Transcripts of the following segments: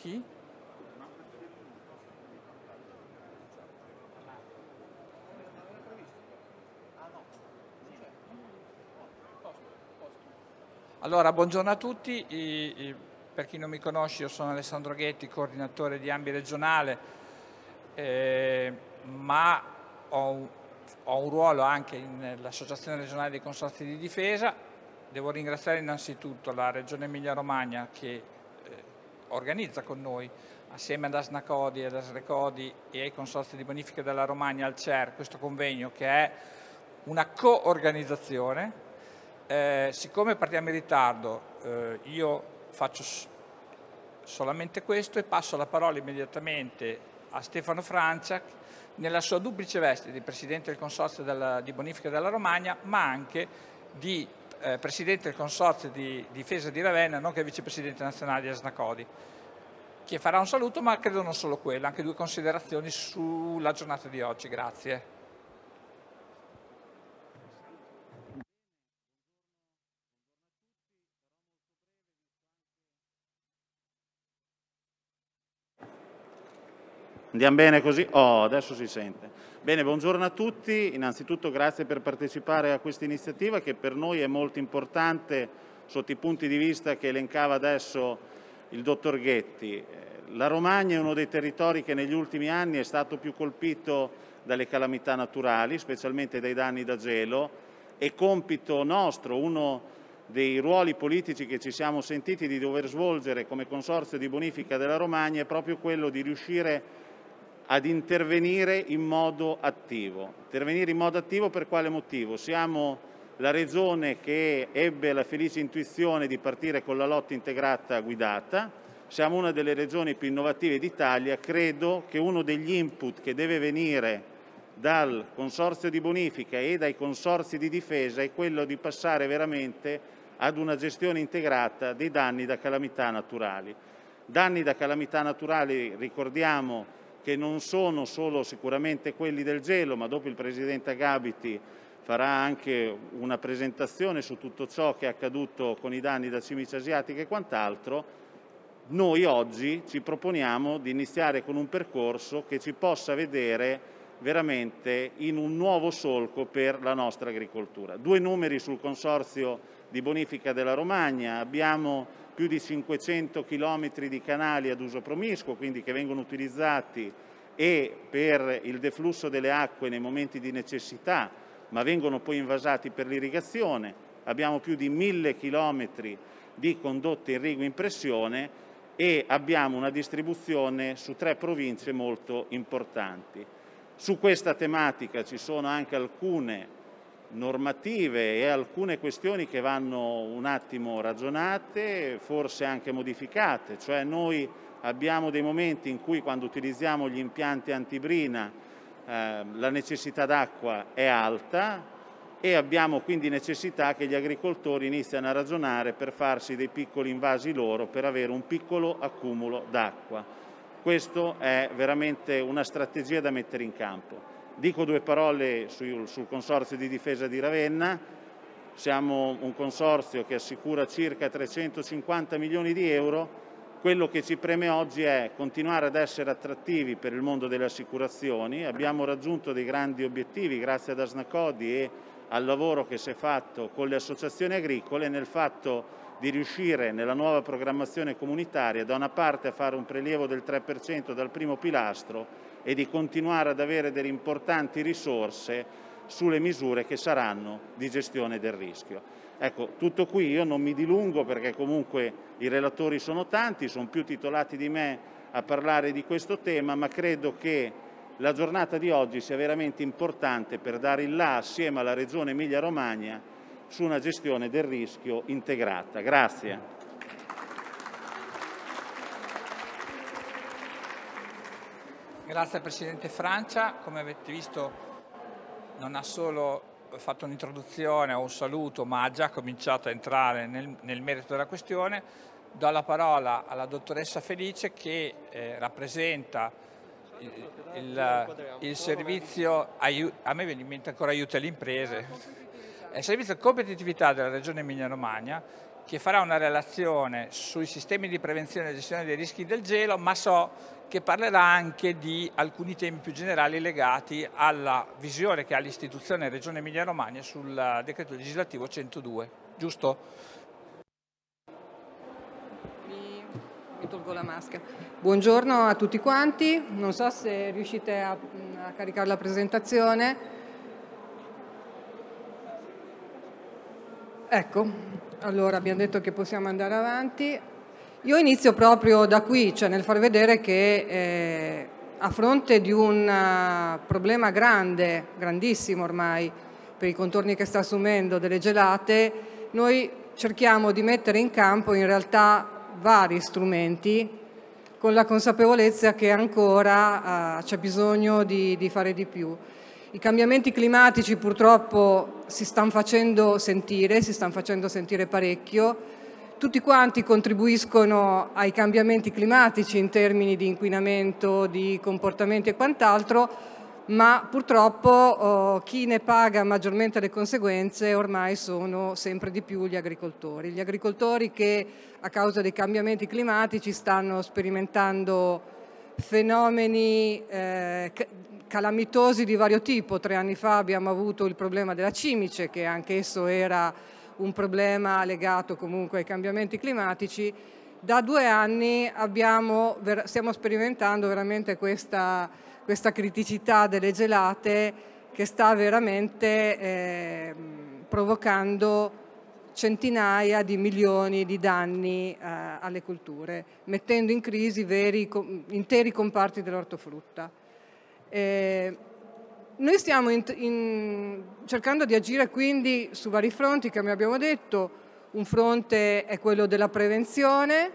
Chi? Allora, buongiorno a tutti. Per chi non mi conosce, io sono Alessandro Ghetti, coordinatore di Ambi regionale, eh, ma ho un, ho un, ruolo anche nell'Associazione regionale dei consorzi di difesa. Devo ringraziare innanzitutto la Regione Emilia-Romagna che organizza con noi, assieme ad Asnacodi, ad Asrecodi e ai consorzi di bonifica della Romagna, al CER, questo convegno che è una co-organizzazione. Eh, siccome partiamo in ritardo, eh, io faccio solamente questo e passo la parola immediatamente a Stefano Franciac nella sua duplice veste di Presidente del Consorzio della, di Bonifica della Romagna, ma anche di eh, Presidente del Consorzio di Difesa di Ravenna, nonché Vicepresidente nazionale di Asnacodi, che farà un saluto, ma credo non solo quello, anche due considerazioni sulla giornata di oggi. Grazie. Andiamo bene così? Oh, adesso si sente. Bene, buongiorno a tutti. Innanzitutto grazie per partecipare a questa iniziativa che per noi è molto importante sotto i punti di vista che elencava adesso il dottor Ghetti. La Romagna è uno dei territori che negli ultimi anni è stato più colpito dalle calamità naturali, specialmente dai danni da gelo, e compito nostro, uno dei ruoli politici che ci siamo sentiti di dover svolgere come Consorzio di Bonifica della Romagna è proprio quello di riuscire ad intervenire in modo attivo. Intervenire in modo attivo per quale motivo? Siamo la regione che ebbe la felice intuizione di partire con la lotta integrata guidata, siamo una delle regioni più innovative d'Italia, credo che uno degli input che deve venire dal consorzio di bonifica e dai consorzi di difesa è quello di passare veramente ad una gestione integrata dei danni da calamità naturali. Danni da calamità naturali, ricordiamo, che non sono solo sicuramente quelli del gelo, ma dopo il Presidente Agabiti farà anche una presentazione su tutto ciò che è accaduto con i danni da cimice asiatica e quant'altro, noi oggi ci proponiamo di iniziare con un percorso che ci possa vedere veramente in un nuovo solco per la nostra agricoltura. Due numeri sul consorzio di bonifica della Romagna, abbiamo più di 500 chilometri di canali ad uso promiscuo, quindi che vengono utilizzati e per il deflusso delle acque nei momenti di necessità, ma vengono poi invasati per l'irrigazione. Abbiamo più di mille chilometri di condotte irrigue in pressione e abbiamo una distribuzione su tre province molto importanti. Su questa tematica ci sono anche alcune normative e alcune questioni che vanno un attimo ragionate, forse anche modificate, cioè noi abbiamo dei momenti in cui quando utilizziamo gli impianti antibrina eh, la necessità d'acqua è alta e abbiamo quindi necessità che gli agricoltori iniziano a ragionare per farsi dei piccoli invasi loro per avere un piccolo accumulo d'acqua. Questa è veramente una strategia da mettere in campo. Dico due parole sul, sul Consorzio di Difesa di Ravenna. Siamo un consorzio che assicura circa 350 milioni di euro. Quello che ci preme oggi è continuare ad essere attrattivi per il mondo delle assicurazioni. Abbiamo raggiunto dei grandi obiettivi grazie ad Asnacodi e al lavoro che si è fatto con le associazioni agricole nel fatto di riuscire nella nuova programmazione comunitaria da una parte a fare un prelievo del 3% dal primo pilastro e di continuare ad avere delle importanti risorse sulle misure che saranno di gestione del rischio. Ecco, tutto qui, io non mi dilungo perché comunque i relatori sono tanti, sono più titolati di me a parlare di questo tema, ma credo che la giornata di oggi sia veramente importante per dare il là assieme alla Regione Emilia-Romagna su una gestione del rischio integrata. Grazie. Grazie Presidente Francia, come avete visto non ha solo fatto un'introduzione o un saluto ma ha già cominciato a entrare nel, nel, merito della questione. Do la parola alla dottoressa Felice che eh, rappresenta il, il, il, servizio, a me viene in mente ancora aiuto alle imprese, il servizio competitività della Regione Emilia Romagna che farà una relazione sui sistemi di prevenzione e gestione dei rischi del gelo, ma so che parlerà anche di alcuni temi più generali legati alla visione che ha l'istituzione Regione Emilia-Romagna sul decreto legislativo 102, giusto? Mi, tolgo la maschera. Buongiorno a tutti quanti, non so se riuscite a, a caricare la presentazione. Ecco, allora, abbiamo detto che possiamo andare avanti. Io inizio proprio da qui, cioè nel far vedere che eh, a fronte di un uh, problema grande, grandissimo ormai, per i contorni che sta assumendo delle gelate, noi cerchiamo di mettere in campo in realtà vari strumenti con la consapevolezza che ancora uh, c'è bisogno di, di fare di più. I cambiamenti climatici purtroppo si stanno facendo sentire, si stanno facendo sentire parecchio. Tutti quanti contribuiscono ai cambiamenti climatici in termini di inquinamento, di comportamenti e quant'altro, ma purtroppo oh, chi ne paga maggiormente le conseguenze ormai sono sempre di più gli agricoltori. Gli agricoltori che a causa dei cambiamenti climatici stanno sperimentando fenomeni eh, calamitosi di vario tipo. Tre anni fa abbiamo avuto il problema della cimice, che anch'esso era un problema legato comunque ai cambiamenti climatici. Da due anni abbiamo, stiamo sperimentando veramente questa, questa, criticità delle gelate che sta veramente eh, provocando centinaia di milioni di danni eh, alle culture, mettendo in crisi veri, interi comparti dell'ortofrutta. Eh, noi stiamo in, in, cercando di agire quindi su vari fronti, come abbiamo detto, un fronte è quello della prevenzione,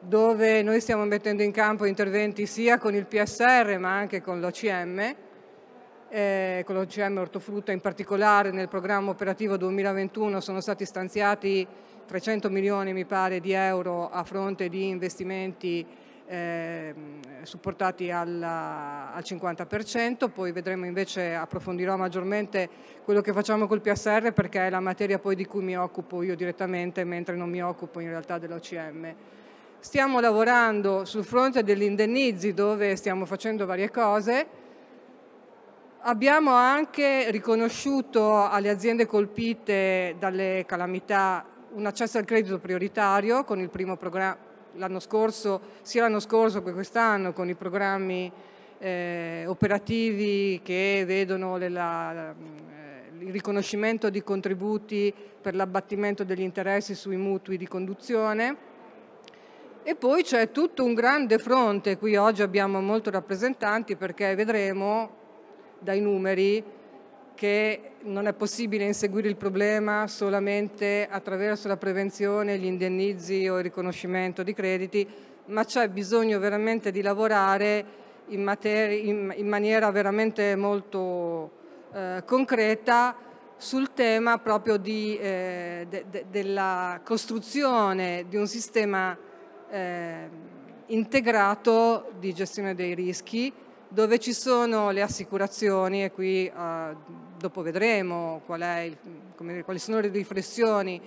dove noi stiamo mettendo in campo interventi sia con il PSR ma anche con l'OCM, eh, con l'OCM ortofrutta in particolare. Nel programma operativo 2021 sono stati stanziati 300 milioni mi pare di euro a fronte di investimenti eh, supportati alla, al 50%, poi vedremo invece, approfondirò maggiormente quello che facciamo col PSR perché è la materia poi di cui mi occupo io direttamente mentre non mi occupo in realtà dell'OCM. Stiamo lavorando sul fronte degli indennizi dove stiamo facendo varie cose, Abbiamo anche riconosciuto alle aziende colpite dalle calamità un accesso al credito prioritario con il primo programma l'anno scorso, sia l'anno scorso che quest'anno con i programmi eh, operativi che vedono le, la, eh, il riconoscimento di contributi per l'abbattimento degli interessi sui mutui di conduzione. E poi c'è tutto un grande fronte, qui oggi abbiamo molti rappresentanti perché vedremo dai numeri che non è possibile inseguire il problema solamente attraverso la prevenzione, gli indennizi o il riconoscimento di crediti, ma c'è bisogno veramente di lavorare in, in, in maniera veramente molto eh, concreta sul tema proprio di, eh, de- de- della costruzione di un sistema eh, integrato di gestione dei rischi dove ci sono le assicurazioni e qui uh, dopo vedremo qual il, come, quali sono le riflessioni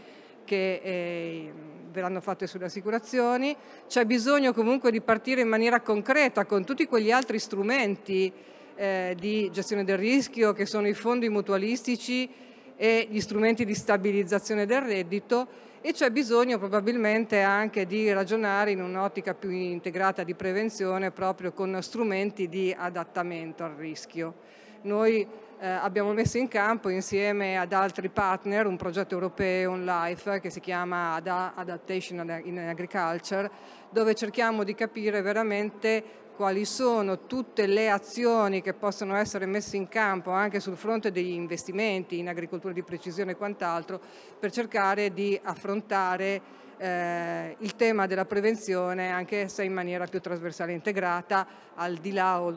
che eh, verranno fatte sulle assicurazioni, c'è bisogno comunque di partire in maniera concreta con tutti quegli altri strumenti eh, di gestione del rischio che sono i fondi mutualistici e gli strumenti di stabilizzazione del reddito e c'è bisogno probabilmente anche di ragionare in un'ottica più integrata di prevenzione proprio con strumenti di adattamento al rischio. Noi eh, abbiamo messo in campo insieme ad altri partner un progetto europeo, un LIFE, che si chiama Adaptation in Agriculture, dove cerchiamo di capire veramente quali sono tutte le azioni che possono essere messe in campo anche sul fronte degli investimenti in agricoltura di precisione e quant'altro per cercare di affrontare eh, il tema della prevenzione anche se in maniera più trasversale e integrata al di là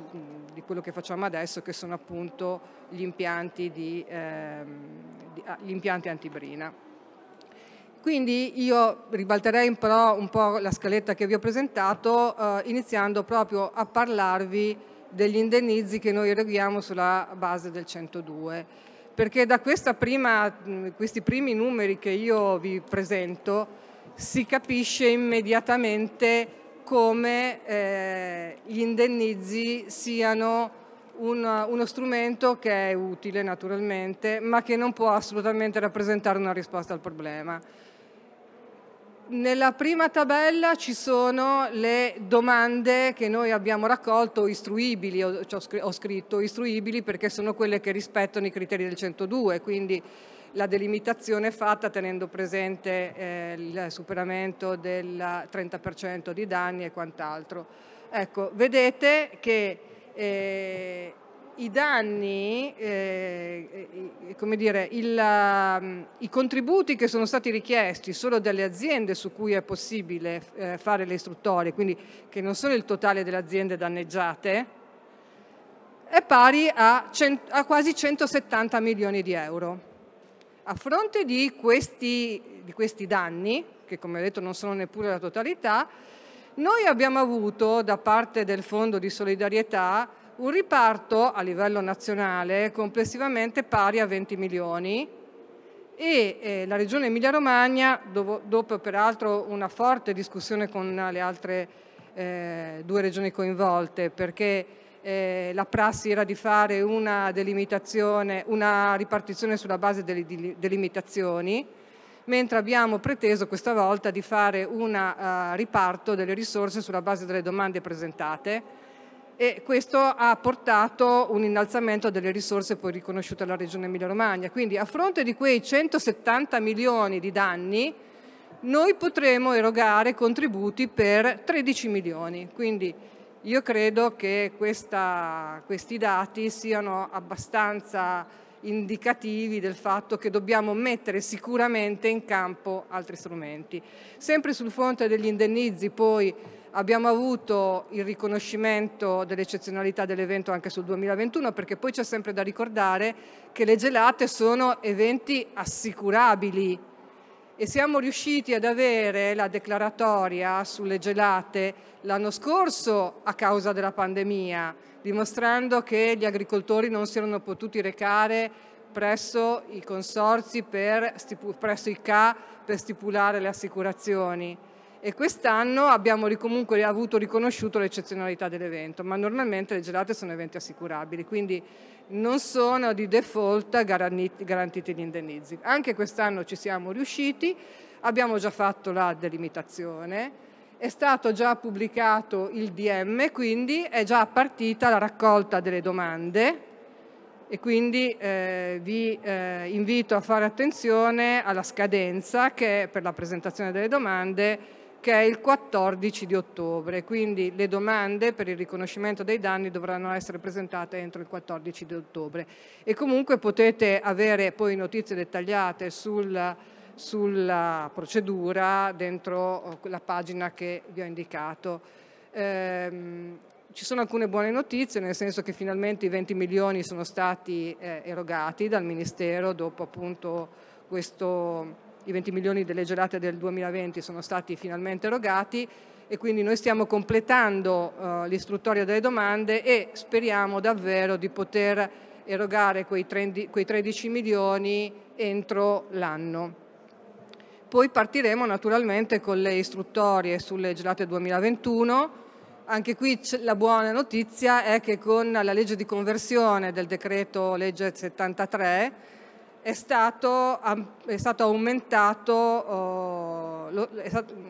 di quello che facciamo adesso che sono appunto gli impianti, di, eh, gli impianti antibrina. Quindi io ribalterei però un po' la scaletta che vi ho presentato eh, iniziando proprio a parlarvi degli indennizi che noi eroghiamo sulla base del 102 perché da prima, questi primi numeri che io vi presento si capisce immediatamente come eh, gli indennizi siano un, uno strumento che è utile naturalmente, ma che non può assolutamente rappresentare una risposta al problema. Nella prima tabella ci sono le domande che noi abbiamo raccolto istruibili, ho, scritto istruibili perché sono quelle che rispettano i criteri del 102, quindi la delimitazione fatta tenendo presente eh, il superamento del 30% di danni e quant'altro. Ecco, vedete che eh, i danni, eh, come dire, il, um, i contributi che sono stati richiesti solo dalle aziende su cui è possibile eh, fare le istruttorie, quindi che non sono il totale delle aziende danneggiate, è pari a, a quasi 170 milioni di euro. A fronte di questi, di questi danni, che come ho detto non sono neppure la totalità, noi abbiamo avuto da parte del Fondo di solidarietà un riparto a livello nazionale complessivamente pari a 20 milioni e eh, la Regione Emilia-Romagna, dopo, dopo, peraltro una forte discussione con le altre eh, due regioni coinvolte, perché eh, la prassi era di fare una una ripartizione sulla base delle delimitazioni, mentre abbiamo preteso questa volta di fare un uh, riparto delle risorse sulla base delle domande presentate e questo ha portato un innalzamento delle risorse poi riconosciute alla Regione Emilia-Romagna. Quindi a fronte di quei 170 milioni di danni noi potremo erogare contributi per 13 milioni. Quindi io credo che questa, questi dati siano abbastanza indicativi del fatto che dobbiamo mettere sicuramente in campo altri strumenti. Sempre sul fronte degli indennizi poi abbiamo avuto il riconoscimento dell'eccezionalità dell'evento anche sul 2021 perché poi c'è sempre da ricordare che le gelate sono eventi assicurabili. E siamo riusciti ad avere la declaratoria sulle gelate l'anno scorso a causa della pandemia, dimostrando che gli agricoltori non si erano potuti recare presso i consorzi, per, presso i CA per stipulare le assicurazioni e quest'anno abbiamo comunque avuto riconosciuto l'eccezionalità dell'evento, ma normalmente le gelate sono eventi assicurabili, quindi non sono di default garantiti gli indennizi. Anche quest'anno ci siamo riusciti, abbiamo già fatto la delimitazione, è stato già pubblicato il DM, quindi è già partita la raccolta delle domande e quindi eh, vi eh, invito a fare attenzione alla scadenza che è per la presentazione delle domande che è il 14 di ottobre, quindi le domande per il riconoscimento dei danni dovranno essere presentate entro il 14 di ottobre e comunque potete avere poi notizie dettagliate sul, sulla procedura dentro la pagina che vi ho indicato. Eh, ci sono alcune buone notizie, nel senso che finalmente i 20 milioni sono stati eh, erogati dal Ministero dopo appunto questo i 20 milioni delle gelate del 2020 sono stati finalmente erogati e quindi noi stiamo completando uh, l'istruttoria delle domande e speriamo davvero di poter erogare quei, 30, quei 13 milioni entro l'anno. Poi partiremo naturalmente con le istruttorie sulle gelate 2021. Anche qui la buona notizia è che con la legge di conversione del decreto legge 73 è stato, è stato aumentato, oh,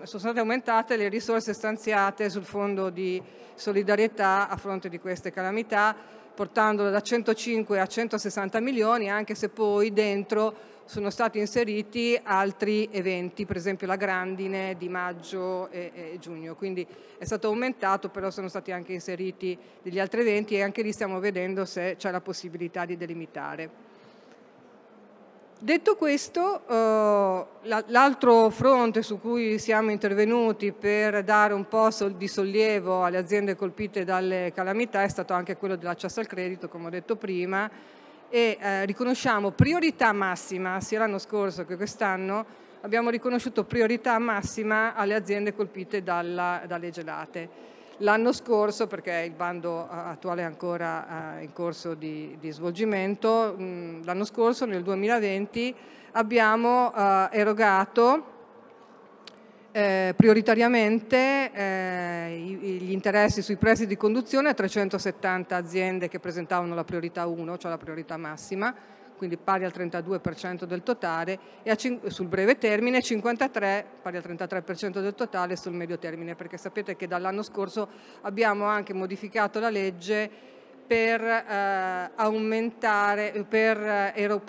sono state aumentate le risorse stanziate sul fondo di solidarietà a fronte di queste calamità, portandolo da 105 a 160 milioni, anche se poi dentro sono stati inseriti altri eventi, per esempio la grandine di maggio e, e, giugno, quindi è stato aumentato, però sono stati anche inseriti degli altri eventi e anche lì stiamo vedendo se c'è la possibilità di delimitare. Detto questo, eh, l'altro fronte su cui siamo intervenuti per dare un po' di sollievo alle aziende colpite dalle calamità è stato anche quello dell'accesso al credito, come ho detto prima, e eh, riconosciamo priorità massima, sia l'anno scorso che quest'anno, abbiamo riconosciuto priorità massima alle aziende colpite dalla, dalle gelate. L'anno scorso, perché il bando attuale è ancora in corso di, di svolgimento, l'anno scorso, nel 2020, abbiamo erogato eh, prioritariamente eh, gli interessi sui prezzi di conduzione a 370 aziende che presentavano la priorità 1, cioè la priorità massima, quindi pari al 32% del totale, e sul breve termine 53, pari al 33% del totale sul medio termine, perché sapete che dall'anno scorso abbiamo anche modificato la legge per eh, aumentare, per, eh,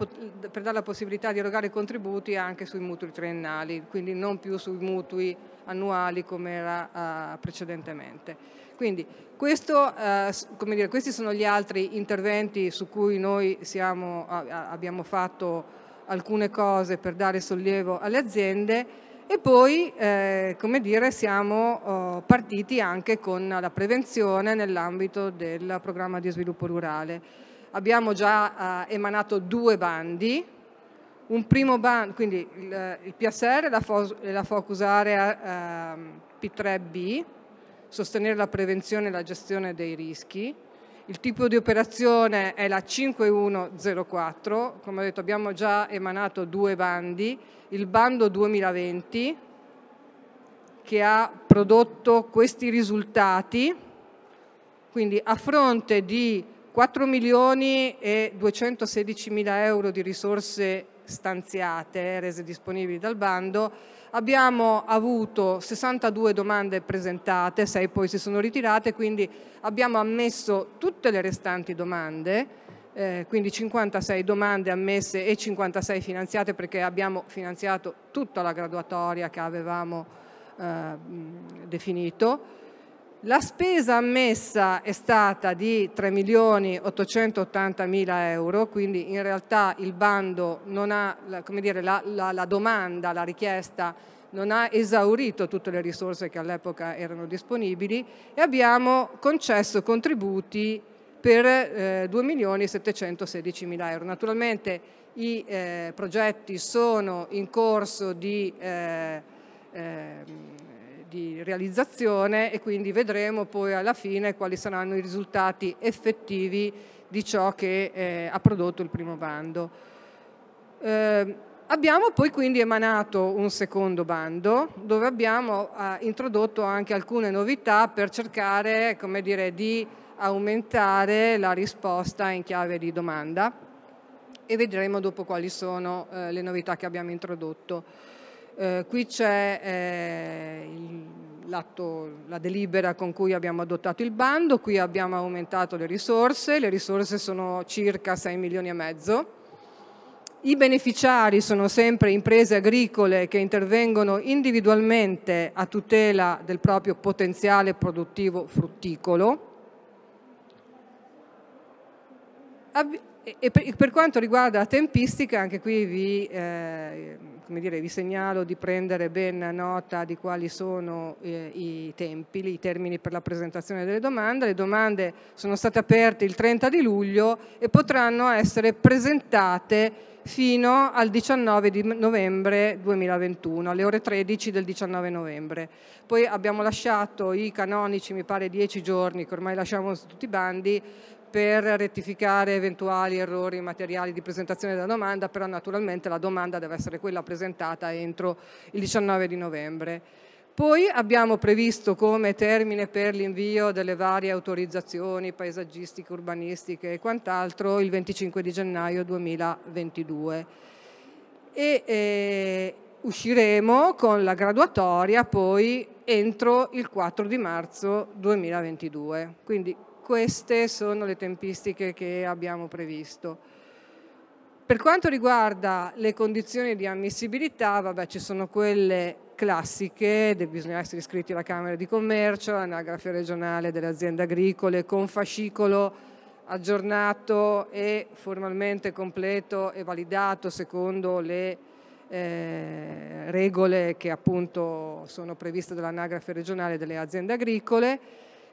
per, dare la possibilità di erogare contributi anche sui mutui triennali, quindi non più sui mutui annuali come era eh, precedentemente. Quindi questo, eh, dire, questi sono gli altri interventi su cui noi siamo, abbiamo fatto alcune cose per dare sollievo alle aziende e poi, eh, dire, siamo oh, partiti anche con la prevenzione nell'ambito del programma di sviluppo rurale. Abbiamo già eh, emanato due bandi, un primo bando, quindi il, il PSR e la, Focus Area eh, P3B, sostenere la prevenzione e la gestione dei rischi, il tipo di operazione è la 5104, come ho detto abbiamo già emanato due bandi, il bando 2020 che ha prodotto questi risultati, quindi a fronte di 4 milioni e 216 mila euro di risorse stanziate, rese disponibili dal bando, Abbiamo avuto 62 domande presentate, 6 poi si sono ritirate, quindi abbiamo ammesso tutte le restanti domande, eh, quindi 56 domande ammesse e 56 finanziate perché abbiamo finanziato tutta la graduatoria che avevamo eh, definito. La spesa ammessa è stata di 3 milioni 880 mila euro, quindi in realtà il bando non ha, come dire, la, la, la domanda, la richiesta non ha esaurito tutte le risorse che all'epoca erano disponibili e abbiamo concesso contributi per eh, 2 milioni 716 mila euro. Naturalmente i eh, progetti sono in corso di eh, ehm, di realizzazione e quindi vedremo poi alla fine quali saranno i risultati effettivi di ciò che eh, ha prodotto il primo bando. Eh, abbiamo poi quindi emanato un secondo bando dove abbiamo eh, introdotto anche alcune novità per cercare come dire, di aumentare la risposta in chiave di domanda e vedremo dopo quali sono eh, le novità che abbiamo introdotto. Eh, qui c'è eh, la delibera con cui abbiamo adottato il bando, qui abbiamo aumentato le risorse, le risorse sono circa 6 milioni e mezzo. I beneficiari sono sempre imprese agricole che intervengono individualmente a tutela del proprio potenziale produttivo frutticolo. E per quanto riguarda la tempistica, anche qui vi eh, dire, vi segnalo di prendere ben nota di quali sono eh, i tempi, i termini per la presentazione delle domande. Le domande sono state aperte il 30 di luglio e potranno essere presentate fino al 19 di novembre 2021, alle ore 13 del 19 novembre. Poi abbiamo lasciato i canonici, mi pare 10 giorni, che ormai lasciamo su tutti i bandi, per rettificare eventuali errori materiali di presentazione della domanda, però naturalmente la domanda deve essere quella presentata entro il 19 di novembre. Poi abbiamo previsto come termine per l'invio delle varie autorizzazioni paesaggistiche, urbanistiche e quant'altro il 25 di gennaio 2022 e eh, usciremo con la graduatoria poi entro il 4 di marzo 2022. Quindi queste sono le tempistiche che abbiamo previsto. Per quanto riguarda le condizioni di ammissibilità, vabbè, ci sono quelle classiche, bisogna essere iscritti alla Camera di Commercio, all'anagrafe regionale delle aziende agricole, con fascicolo aggiornato e formalmente completo e validato secondo le eh, regole che appunto sono previste dall'anagrafe regionale delle aziende agricole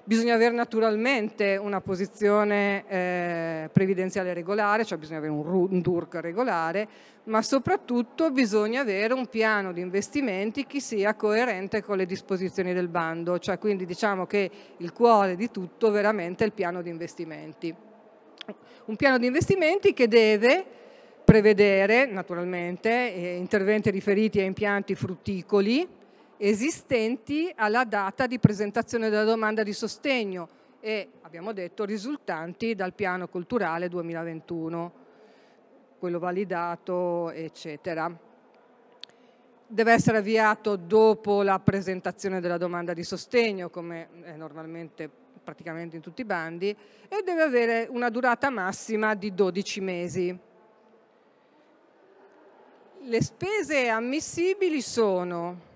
Bisogna avere naturalmente una posizione eh, previdenziale regolare, cioè bisogna avere un, un DURC regolare, ma soprattutto bisogna avere un piano di investimenti che sia coerente con le disposizioni del bando, cioè quindi diciamo che il cuore di tutto veramente è il piano di investimenti. Un piano di investimenti che deve prevedere naturalmente eh, interventi riferiti a impianti frutticoli, esistenti alla data di presentazione della domanda di sostegno e, abbiamo detto, risultanti dal piano culturale 2021, quello validato, eccetera. Deve essere avviato dopo la presentazione della domanda di sostegno, come è normalmente praticamente in tutti i bandi, e deve avere una durata massima di 12 mesi. Le spese ammissibili sono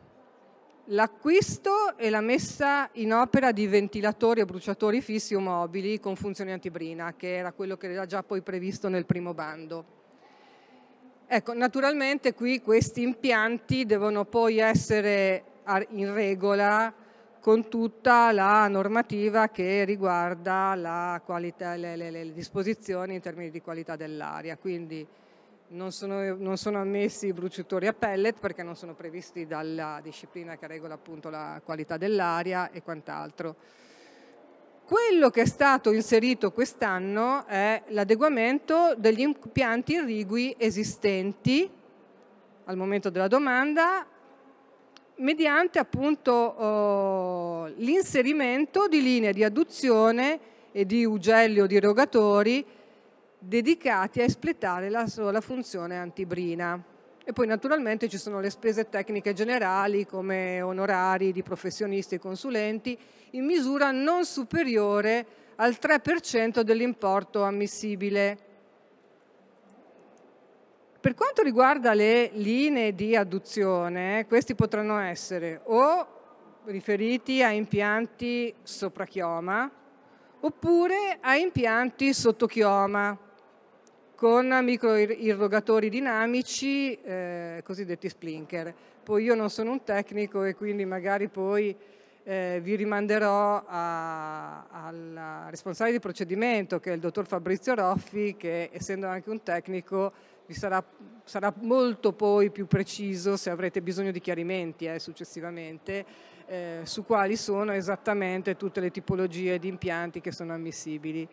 l'acquisto e la messa in opera di ventilatori o bruciatori fissi o mobili con funzione antibrina, che era quello che era già poi previsto nel primo bando. Ecco, naturalmente qui questi impianti devono poi essere in regola con tutta la normativa che riguarda qualità, le, le, le disposizioni in termini di qualità dell'aria, quindi non sono, non sono, ammessi i bruciatori a pellet perché non sono previsti dalla disciplina che regola appunto la qualità dell'aria e quant'altro. Quello che è stato inserito quest'anno è l'adeguamento degli impianti irrigui esistenti al momento della domanda mediante appunto oh, l'inserimento di linee di adduzione e di ugelli o di erogatori dedicati a espletare la sola funzione antibrina. E poi naturalmente ci sono le spese tecniche generali come onorari di professionisti e consulenti in misura non superiore al 3% dell'importo ammissibile. Per quanto riguarda le linee di adduzione, questi potranno essere o riferiti a impianti sopra chioma oppure a impianti sotto chioma con micro irrogatori dinamici, eh, cosiddetti splinker. Poi io non sono un tecnico e quindi magari poi eh, vi rimanderò al responsabile di procedimento che è il dottor Fabrizio Roffi che essendo anche un tecnico vi sarà, sarà molto poi più preciso se avrete bisogno di chiarimenti eh, successivamente eh, su quali sono esattamente tutte le tipologie di impianti che sono ammissibili.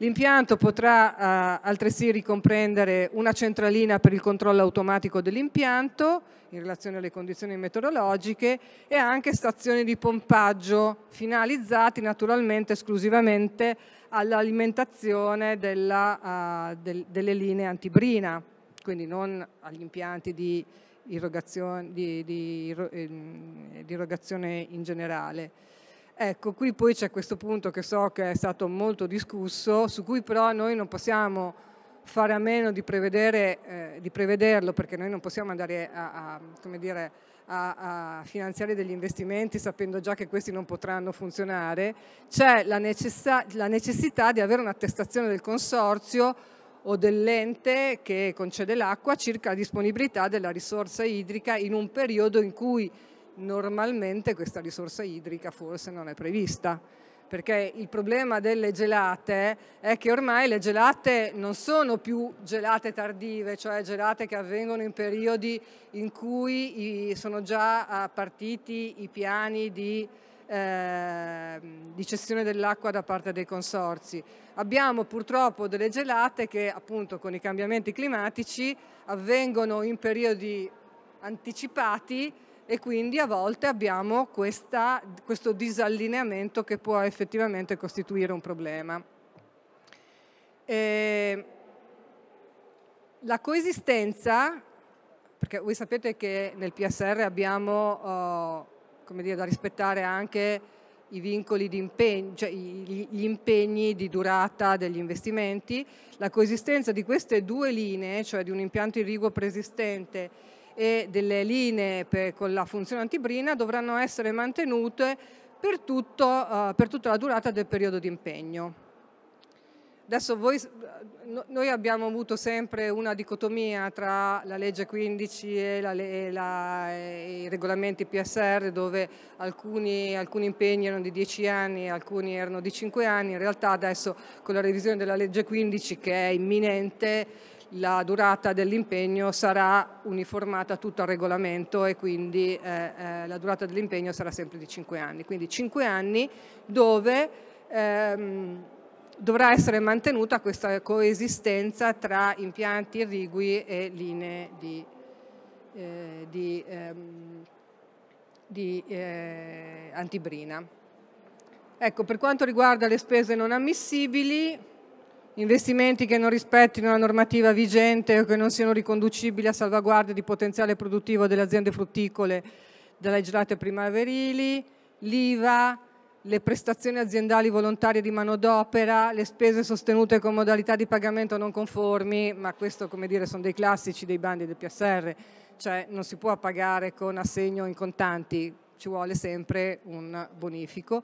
L'impianto potrà eh, altresì ricomprendere una centralina per il controllo automatico dell'impianto in relazione alle condizioni meteorologiche e anche stazioni di pompaggio finalizzati naturalmente esclusivamente all'alimentazione uh, del, delle linee antibrina, quindi non agli impianti di irrogazione, di, di, ehm, di irrogazione in generale. Ecco, qui poi c'è questo punto che so che è stato molto discusso, su cui però noi non possiamo fare a meno di, eh, di prevederlo, perché noi non possiamo andare a, a, dire, a, a, finanziare degli investimenti sapendo già che questi non potranno funzionare, c'è la, necessa, la necessità di avere un'attestazione del consorzio o dell'ente che concede l'acqua circa la disponibilità della risorsa idrica in un periodo in cui normalmente questa risorsa idrica forse non è prevista perché il problema delle gelate è che ormai le gelate non sono più gelate tardive, cioè gelate che avvengono in periodi in cui sono già partiti i piani di, eh, di cessione dell'acqua da parte dei consorzi. Abbiamo purtroppo delle gelate che appunto con i cambiamenti climatici avvengono in periodi anticipati e quindi a volte abbiamo questa, questo disallineamento che può effettivamente costituire un problema. E la coesistenza, perché voi sapete che nel PSR abbiamo come dire, da rispettare anche i vincoli di impegno, cioè gli impegni di durata degli investimenti, la coesistenza di queste due linee, cioè di un impianto irriguo preesistente e delle linee per, con la funzione antibrina dovranno essere mantenute per, tutto, uh, per tutta la durata del periodo di impegno. Adesso voi, noi abbiamo avuto sempre una dicotomia tra la legge 15 e, la, e, la, e i regolamenti PSR dove alcuni, alcuni, impegni erano di 10 anni e alcuni erano di 5 anni. In realtà adesso con la revisione della legge 15 che è imminente la durata dell'impegno sarà uniformata tutto al regolamento e quindi eh, eh, la durata dell'impegno sarà sempre di 5 anni. Quindi 5 anni dove ehm, dovrà essere mantenuta questa coesistenza tra impianti irrigui e linee di, eh, di, ehm, di eh, antibrina. Ecco, per quanto riguarda le spese non ammissibili, investimenti che non rispettino la normativa vigente o che non siano riconducibili a salvaguardia di potenziale produttivo delle aziende frutticole dalle gelate primaverili, l'IVA, le prestazioni aziendali volontarie di manodopera, le spese sostenute con modalità di pagamento non conformi, ma questo come dire sono dei classici dei bandi del PSR, cioè non si può pagare con assegno in contanti, ci vuole sempre un bonifico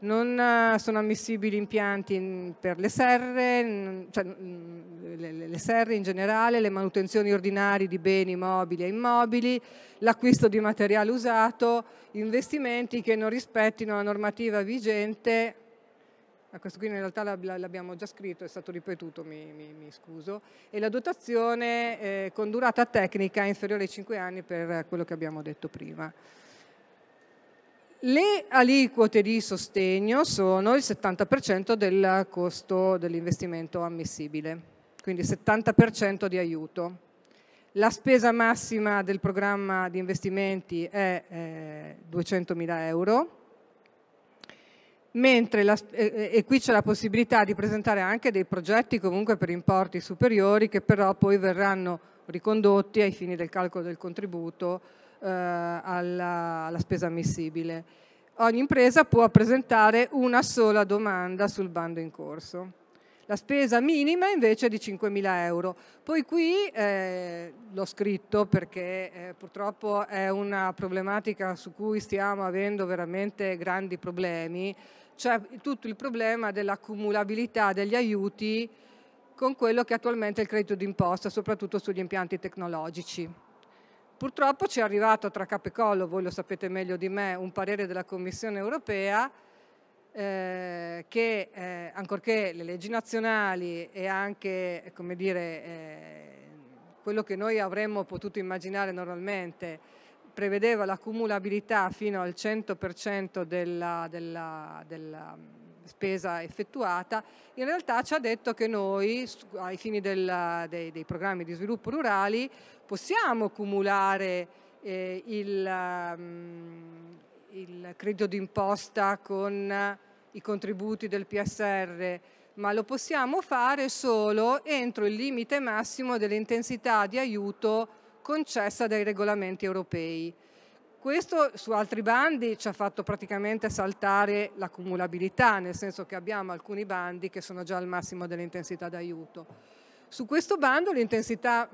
non eh, sono ammissibili impianti per le serre, cioè le serre in generale, le manutenzioni ordinarie di beni mobili e immobili, l'acquisto di materiale usato, investimenti che non rispettino la normativa vigente, questo qui in realtà l'abbiamo già scritto, è stato ripetuto, mi, mi, mi scuso, e la dotazione eh, con durata tecnica inferiore ai 5 anni per quello che abbiamo detto prima. Le aliquote di sostegno sono il 70% del costo dell'investimento ammissibile, quindi 70% di aiuto. La spesa massima del programma di investimenti è eh, 200.000 euro, mentre la, eh, e qui c'è la possibilità di presentare anche dei progetti comunque per importi superiori che però poi verranno ricondotti ai fini del calcolo del contributo alla, alla spesa ammissibile. Ogni impresa può presentare una sola domanda sul bando in corso. La spesa minima invece è di 5.000 euro. Poi qui eh, l'ho scritto perché eh, purtroppo è una problematica su cui stiamo avendo veramente grandi problemi, cioè tutto il problema dell'accumulabilità degli aiuti con quello che attualmente è il credito d'imposta, soprattutto sugli impianti tecnologici. Purtroppo ci è arrivato tra capo e collo, voi lo sapete meglio di me, un parere della Commissione europea eh, che eh, ancorché le leggi nazionali e anche come dire, eh, quello che noi avremmo potuto immaginare normalmente prevedeva l'accumulabilità fino al 100% della, della, della spesa effettuata, in realtà ci ha detto che noi, ai fini del, dei, dei, programmi di sviluppo rurali, possiamo cumulare eh, il, um, il credito d'imposta con i contributi del PSR, ma lo possiamo fare solo entro il limite massimo dell'intensità di aiuto concessa dai regolamenti europei. Questo su altri bandi ci ha fatto praticamente saltare l'accumulabilità, nel senso che abbiamo alcuni bandi che sono già al massimo dell'intensità d'aiuto. Su questo bando l'intensità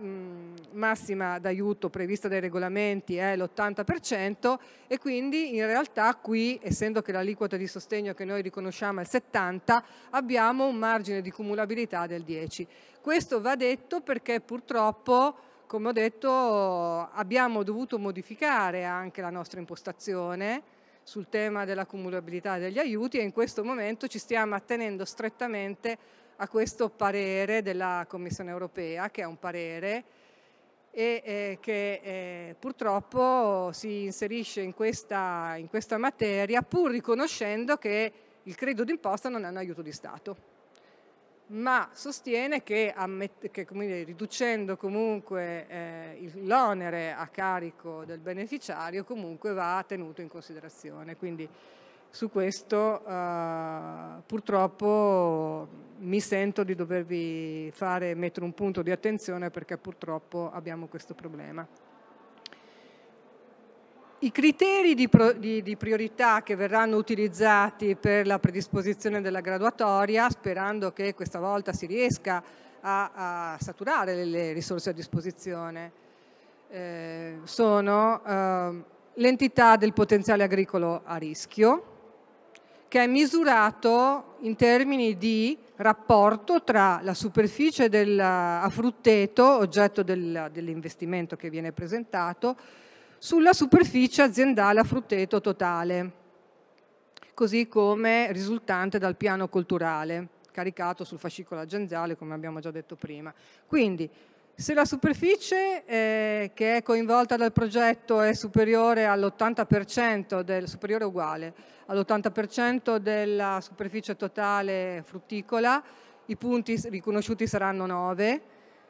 massima d'aiuto prevista dai regolamenti è l'80% e quindi in realtà qui, essendo che l'aliquota di sostegno che noi riconosciamo è il 70%, abbiamo un margine di cumulabilità del 10%. Questo va detto perché purtroppo come ho detto abbiamo dovuto modificare anche la nostra impostazione sul tema dell'accumulabilità degli aiuti e in questo momento ci stiamo attenendo strettamente a questo parere della Commissione europea, che è un parere e eh, che eh, purtroppo si inserisce in questa, in questa materia pur riconoscendo che il credito d'imposta non è un aiuto di Stato ma sostiene che, che dire, riducendo comunque eh, l'onere a carico del beneficiario comunque va tenuto in considerazione. Quindi su questo eh, purtroppo mi sento di dovervi fare, mettere un punto di attenzione perché purtroppo abbiamo questo problema. I criteri di, di, di, priorità che verranno utilizzati per la predisposizione della graduatoria, sperando che questa volta si riesca a, a saturare le, le, risorse a disposizione, eh, sono eh, l'entità del potenziale agricolo a rischio, che è misurato in termini di rapporto tra la superficie del, a frutteto, oggetto del, dell'investimento che viene presentato, sulla superficie aziendale a frutteto totale, così come risultante dal piano culturale caricato sul fascicolo aziendale, come abbiamo già detto prima. Quindi, se la superficie eh, che è coinvolta dal progetto è superiore all'80%, del, superiore uguale all'80% della superficie totale frutticola, i punti riconosciuti saranno 9.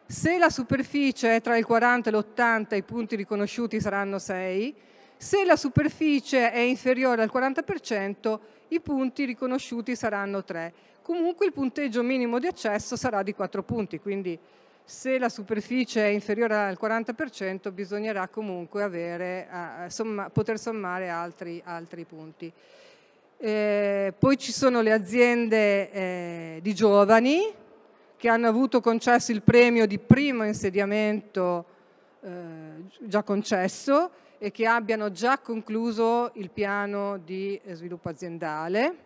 Se la superficie è tra il 40 e l'80, i punti riconosciuti saranno 6. Se la superficie è inferiore al 40%, i punti riconosciuti saranno 3. Comunque il punteggio minimo di accesso sarà di 4 punti, quindi se la superficie è inferiore al 40% bisognerà comunque avere, eh, somma, poter sommare altri, altri punti. Eh, poi ci sono le aziende eh, di giovani che hanno avuto concesso il premio di primo insediamento eh, già concesso e che abbiano già concluso il piano di sviluppo aziendale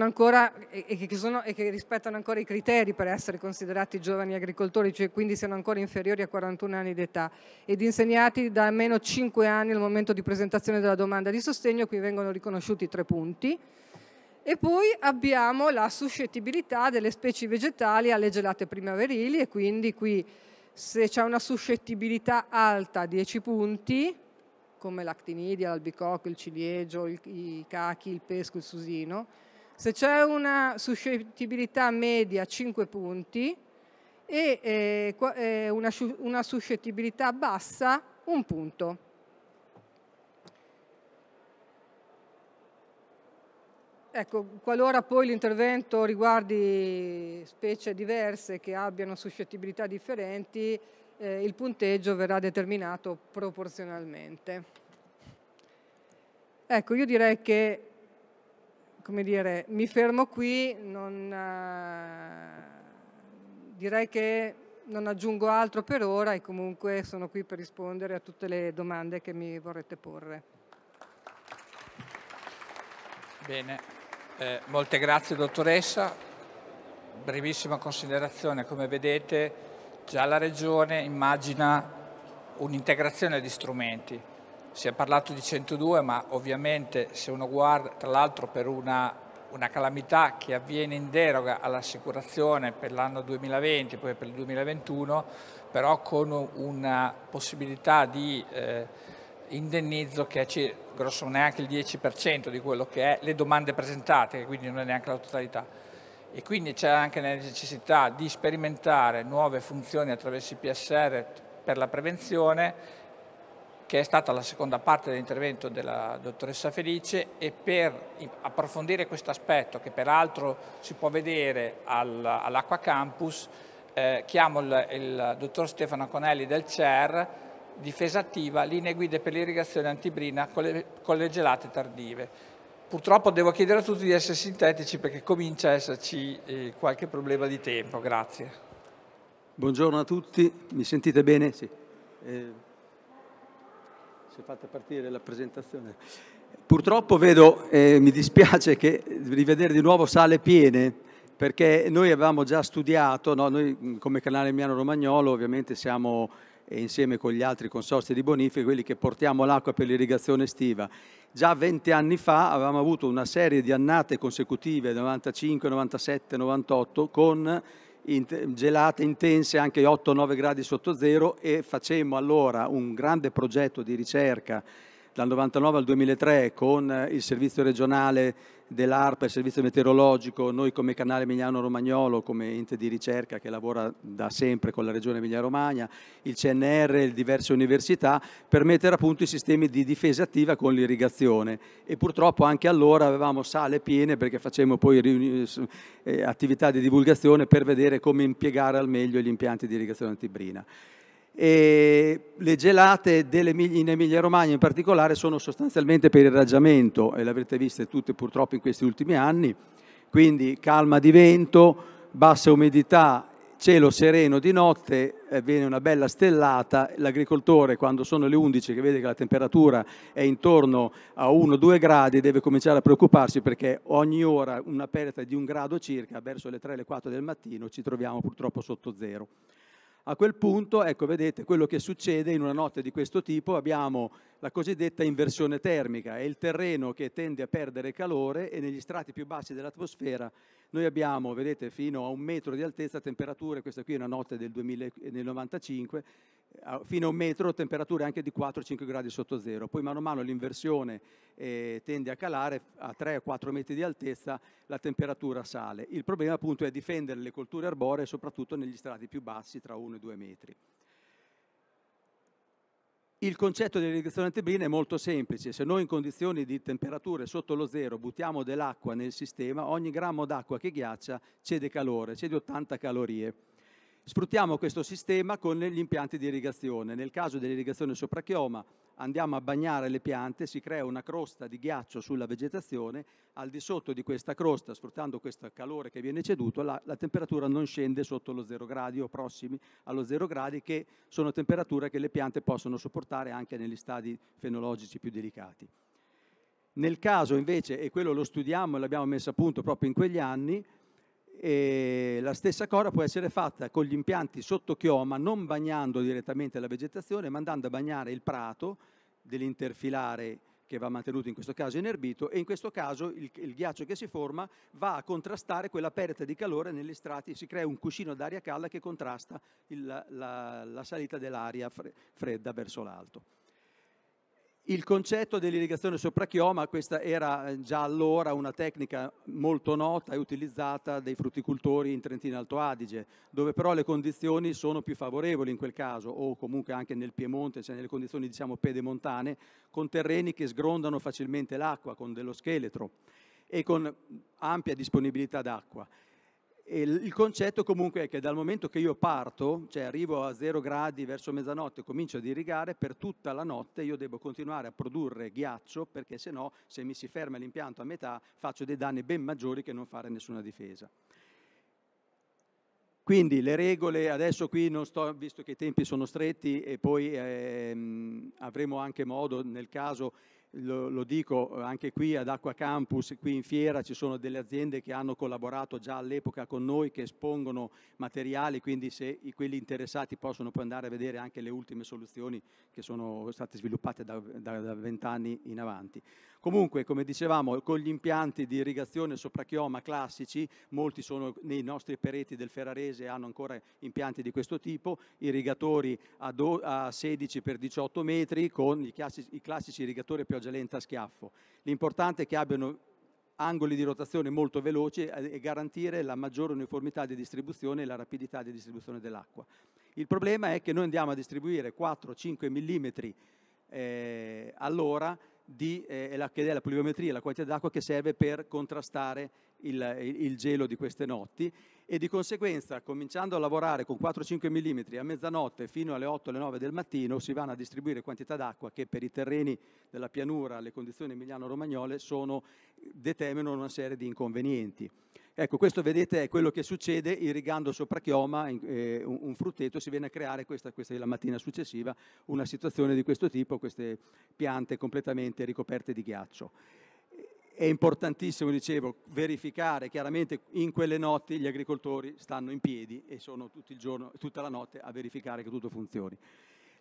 ancora, e, che sono, e, che rispettano ancora i criteri per essere considerati giovani agricoltori, cioè quindi siano ancora inferiori a 41 anni di età, ed insegnati da almeno 5 anni al momento di presentazione della domanda di sostegno, qui vengono riconosciuti tre punti. E poi abbiamo la suscettibilità delle specie vegetali alle gelate primaverili e quindi qui se c'è una suscettibilità alta 10 punti, come l'actinidia, l'albicocco, il ciliegio, il, i cachi, il pesco, il susino, se c'è una suscettibilità media 5 punti e eh, eh, una, una suscettibilità bassa un punto. Ecco, qualora poi l'intervento riguardi specie diverse che abbiano suscettibilità differenti, eh, il punteggio verrà determinato proporzionalmente. Ecco, io direi che come dire, mi fermo qui, non, uh, direi che non aggiungo altro per ora e comunque sono qui per rispondere a tutte le domande che mi vorrete porre. Bene, eh, molte grazie dottoressa. Brevissima considerazione, come vedete già la Regione immagina un'integrazione di strumenti si è parlato di 102, ma ovviamente se uno guarda, tra l'altro per una, una, calamità che avviene in deroga all'assicurazione per l'anno 2020 e poi per il 2021, però con una possibilità di eh, indennizzo che è grosso neanche il 10% di quello che è le domande presentate, quindi non è neanche la totalità. E quindi c'è anche la necessità di sperimentare nuove funzioni attraverso i PSR per la prevenzione che è stata la seconda parte dell'intervento della dottoressa Felice e per approfondire questo aspetto che peraltro si può vedere all'Acqua Campus eh, chiamo il, il, dottor Stefano Conelli del CER difesa attiva, linee guide per l'irrigazione antibrina con le, con le gelate tardive. Purtroppo devo chiedere a tutti di essere sintetici perché comincia a esserci eh, qualche problema di tempo. Grazie. Buongiorno a tutti, mi sentite bene? Sì. Eh si è fatta partire la presentazione. Purtroppo vedo, eh, mi dispiace che rivedere di nuovo sale piene, perché noi avevamo già studiato, no? noi come canale Miano Romagnolo ovviamente siamo eh, insieme con gli altri consorzi di bonifiche quelli che portiamo l'acqua per l'irrigazione estiva. Già 20 anni fa avevamo avuto una serie di annate consecutive, 95, 97, 98, con gelate intense anche 8-9 gradi sotto zero e facemmo allora un grande progetto di ricerca dal 99 al 2003 con il servizio regionale dell'ARPA, il servizio meteorologico, noi come canale Emiliano-Romagnolo, come ente di ricerca che lavora da sempre con la regione Emilia-Romagna, il CNR e diverse università, per mettere a punto i sistemi di difesa attiva con l'irrigazione. E purtroppo anche allora avevamo sale piene perché facemmo poi eh, attività di divulgazione per vedere come impiegare al meglio gli impianti di irrigazione antibrina. E le gelate in Emilia Romagna in particolare sono sostanzialmente per irraggiamento e le avrete viste tutte purtroppo in questi ultimi anni, quindi calma di vento, bassa umidità, cielo sereno di notte, eh, viene una bella stellata, l'agricoltore quando sono le 11 che vede che la temperatura è intorno a 1-2 gradi deve cominciare a preoccuparsi perché ogni ora una perdita di un grado circa, verso le 3-4 del mattino ci troviamo purtroppo sotto zero. A quel punto, ecco, vedete, quello che succede in una notte di questo tipo, abbiamo la cosiddetta inversione termica, è il terreno che tende a perdere calore e negli strati più bassi dell'atmosfera noi abbiamo, vedete, fino a un metro di altezza temperature, questa qui è una notte del, 2000, del 95, fino a un metro temperature anche di 4-5 gradi sotto zero. Poi mano a mano l'inversione eh, tende a calare, a 3-4 metri di altezza la temperatura sale. Il problema appunto è difendere le colture arboree soprattutto negli strati più bassi, tra 1 e 2 metri. Il concetto di irrigazione antibrina è molto semplice. Se noi in condizioni di temperature sotto lo zero buttiamo dell'acqua nel sistema, ogni grammo d'acqua che ghiaccia cede calore, cede 80 calorie. Sfruttiamo questo sistema con gli impianti di irrigazione. Nel caso dell'irrigazione sopra chioma andiamo a bagnare le piante, si crea una crosta di ghiaccio sulla vegetazione, al di sotto di questa crosta, sfruttando questo calore che viene ceduto, la, la temperatura non scende sotto lo 0 gradi o prossimi allo 0 gradi, che sono temperature che le piante possono sopportare anche negli stadi fenologici più delicati. Nel caso invece, e quello lo studiamo e l'abbiamo messo a punto proprio in quegli anni, e la stessa cosa può essere fatta con gli impianti sotto chioma, non bagnando direttamente la vegetazione, ma andando a bagnare il prato dell'interfilare che va mantenuto in questo caso inerbito e in questo caso il, il, ghiaccio che si forma va a contrastare quella perdita di calore negli strati, si crea un cuscino d'aria calda che contrasta il, la, la, salita dell'aria fredda verso l'alto. Il concetto dell'irrigazione sopra chioma, questa era eh, già allora una tecnica molto nota e utilizzata dai frutticoltori in Trentino Alto Adige, dove però le condizioni sono più favorevoli in quel caso, o comunque anche nel Piemonte, cioè nelle condizioni diciamo pedemontane, con terreni che sgrondano facilmente l'acqua, con dello scheletro e con ampia disponibilità d'acqua. Il concetto comunque è che dal momento che io parto, cioè arrivo a 0 gradi verso mezzanotte e comincio ad irrigare, per tutta la notte io devo continuare a produrre ghiaccio perché se no, se mi si ferma l'impianto a metà, faccio dei danni ben maggiori che non fare nessuna difesa. Quindi le regole, adesso qui non sto, visto che i tempi sono stretti e poi ehm, avremo anche modo nel caso lo, lo, dico eh, anche qui ad Acqua Campus, qui in fiera ci sono delle aziende che hanno collaborato già all'epoca con noi, che espongono materiali, quindi se quelli interessati possono poi andare a vedere anche le ultime soluzioni che sono state sviluppate da vent'anni in avanti. Comunque, come dicevamo, con gli impianti di irrigazione sopra chioma classici, molti sono nei nostri pereti del Ferrarese hanno ancora impianti di questo tipo, irrigatori a, do, a 16 x 18 metri con i classici, i classici irrigatori pioggia lenta a schiaffo. L'importante è che abbiano angoli di rotazione molto veloci e garantire la maggiore uniformità di distribuzione e la rapidità di distribuzione dell'acqua. Il problema è che noi andiamo a distribuire 4-5 mm eh, all'ora di, eh, la, che è la pluviometria, la quantità d'acqua che serve per contrastare il, il, gelo di queste notti e di conseguenza cominciando a lavorare con 4-5 mm a mezzanotte fino alle 8-9 del mattino si vanno a distribuire quantità d'acqua che per i terreni della pianura, le condizioni emiliano-romagnole sono, determinano una serie di inconvenienti. Ecco, questo vedete è quello che succede irrigando sopra chioma eh, un, un, frutteto, si viene a creare, questa, questa è la mattina successiva, una situazione di questo tipo, queste piante completamente ricoperte di ghiaccio. È importantissimo, dicevo, verificare chiaramente in quelle notti gli agricoltori stanno in piedi e sono giorno, tutta la notte a verificare che tutto funzioni.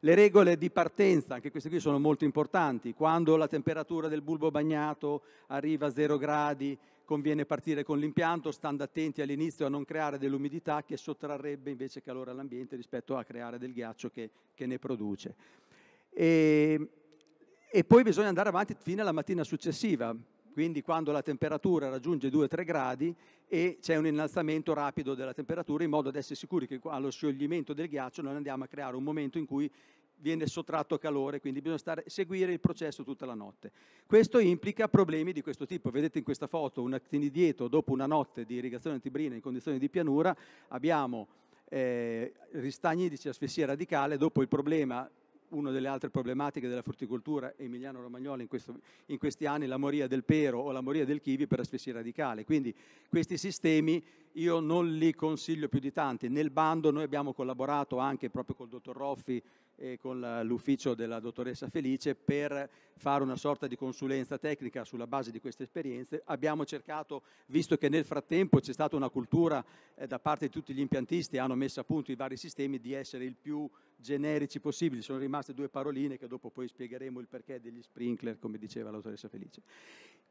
Le regole di partenza, anche queste qui sono molto importanti, quando la temperatura del bulbo bagnato arriva a 0 gradi, conviene partire con l'impianto, stando attenti all'inizio a non creare dell'umidità che sottrarrebbe invece calore all'ambiente rispetto a creare del ghiaccio che, che ne produce. E, e poi bisogna andare avanti fino alla mattina successiva, quindi quando la temperatura raggiunge 2-3 gradi e c'è un innalzamento rapido della temperatura in modo da essere sicuri che allo scioglimento del ghiaccio non andiamo a creare un momento in cui viene sottratto calore, quindi bisogna stare, seguire il processo tutta la notte. Questo implica problemi di questo tipo. Vedete in questa foto un actinidieto dopo una notte di irrigazione antibrina in condizioni di pianura, abbiamo eh, ristagni di asfissia radicale dopo il problema una delle altre problematiche della frutticoltura emiliano-romagnola in, in, questi anni, la moria del pero o la moria del kiwi per asfissia radicale. Quindi questi sistemi io non li consiglio più di tanti. Nel bando noi abbiamo collaborato anche proprio col dottor Roffi e con l'ufficio della dottoressa Felice per fare una sorta di consulenza tecnica sulla base di queste esperienze. Abbiamo cercato, visto che nel frattempo c'è stata una cultura eh, da parte di tutti gli impiantisti, hanno messo a punto i vari sistemi, di essere il più generici possibili. Sono rimaste due paroline che dopo poi spiegheremo il perché degli sprinkler, come diceva l'autoressa Felice.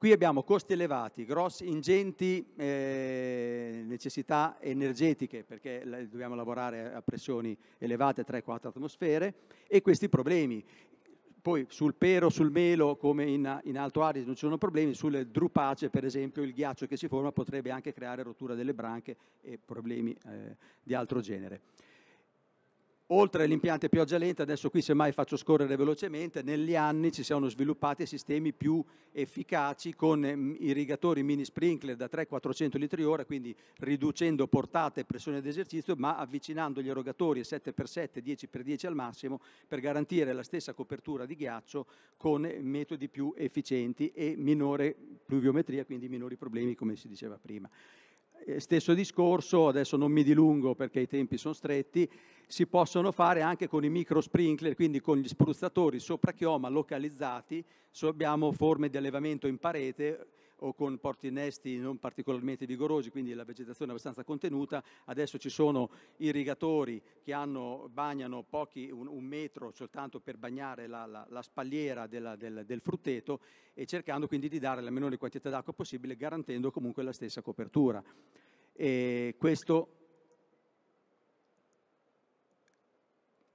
Qui abbiamo costi elevati, grossi, ingenti eh, necessità energetiche, perché dobbiamo lavorare a pressioni elevate, 3-4 atmosfere, e questi problemi. Poi sul pero, sul melo, come in, in Alto Adige non ci sono problemi, sulle drupacee per esempio il ghiaccio che si forma potrebbe anche creare rottura delle branche e problemi eh, di altro genere. Oltre all'impianto pioggia lenta, adesso qui semmai faccio scorrere velocemente, negli anni ci sono sviluppati sistemi più efficaci con mm, irrigatori mini sprinkler da 300-400 litri ora, quindi riducendo portata e pressione d'esercizio, ma avvicinando gli erogatori 7x7, 10x10 al massimo, per garantire la stessa copertura di ghiaccio con metodi più efficienti e minore pluviometria, quindi minori problemi, come si diceva prima. Eh, stesso discorso, adesso non mi dilungo perché i tempi sono stretti, si possono fare anche con i micro sprinkler, quindi con gli spruzzatori sopra chioma localizzati, so abbiamo forme di allevamento in parete o con porti innesti non particolarmente vigorosi, quindi la vegetazione è abbastanza contenuta. Adesso ci sono irrigatori che hanno, bagnano pochi, un, un, metro soltanto per bagnare la, la, la spalliera della, del, del frutteto e cercando quindi di dare la minore quantità d'acqua possibile, garantendo comunque la stessa copertura. E questo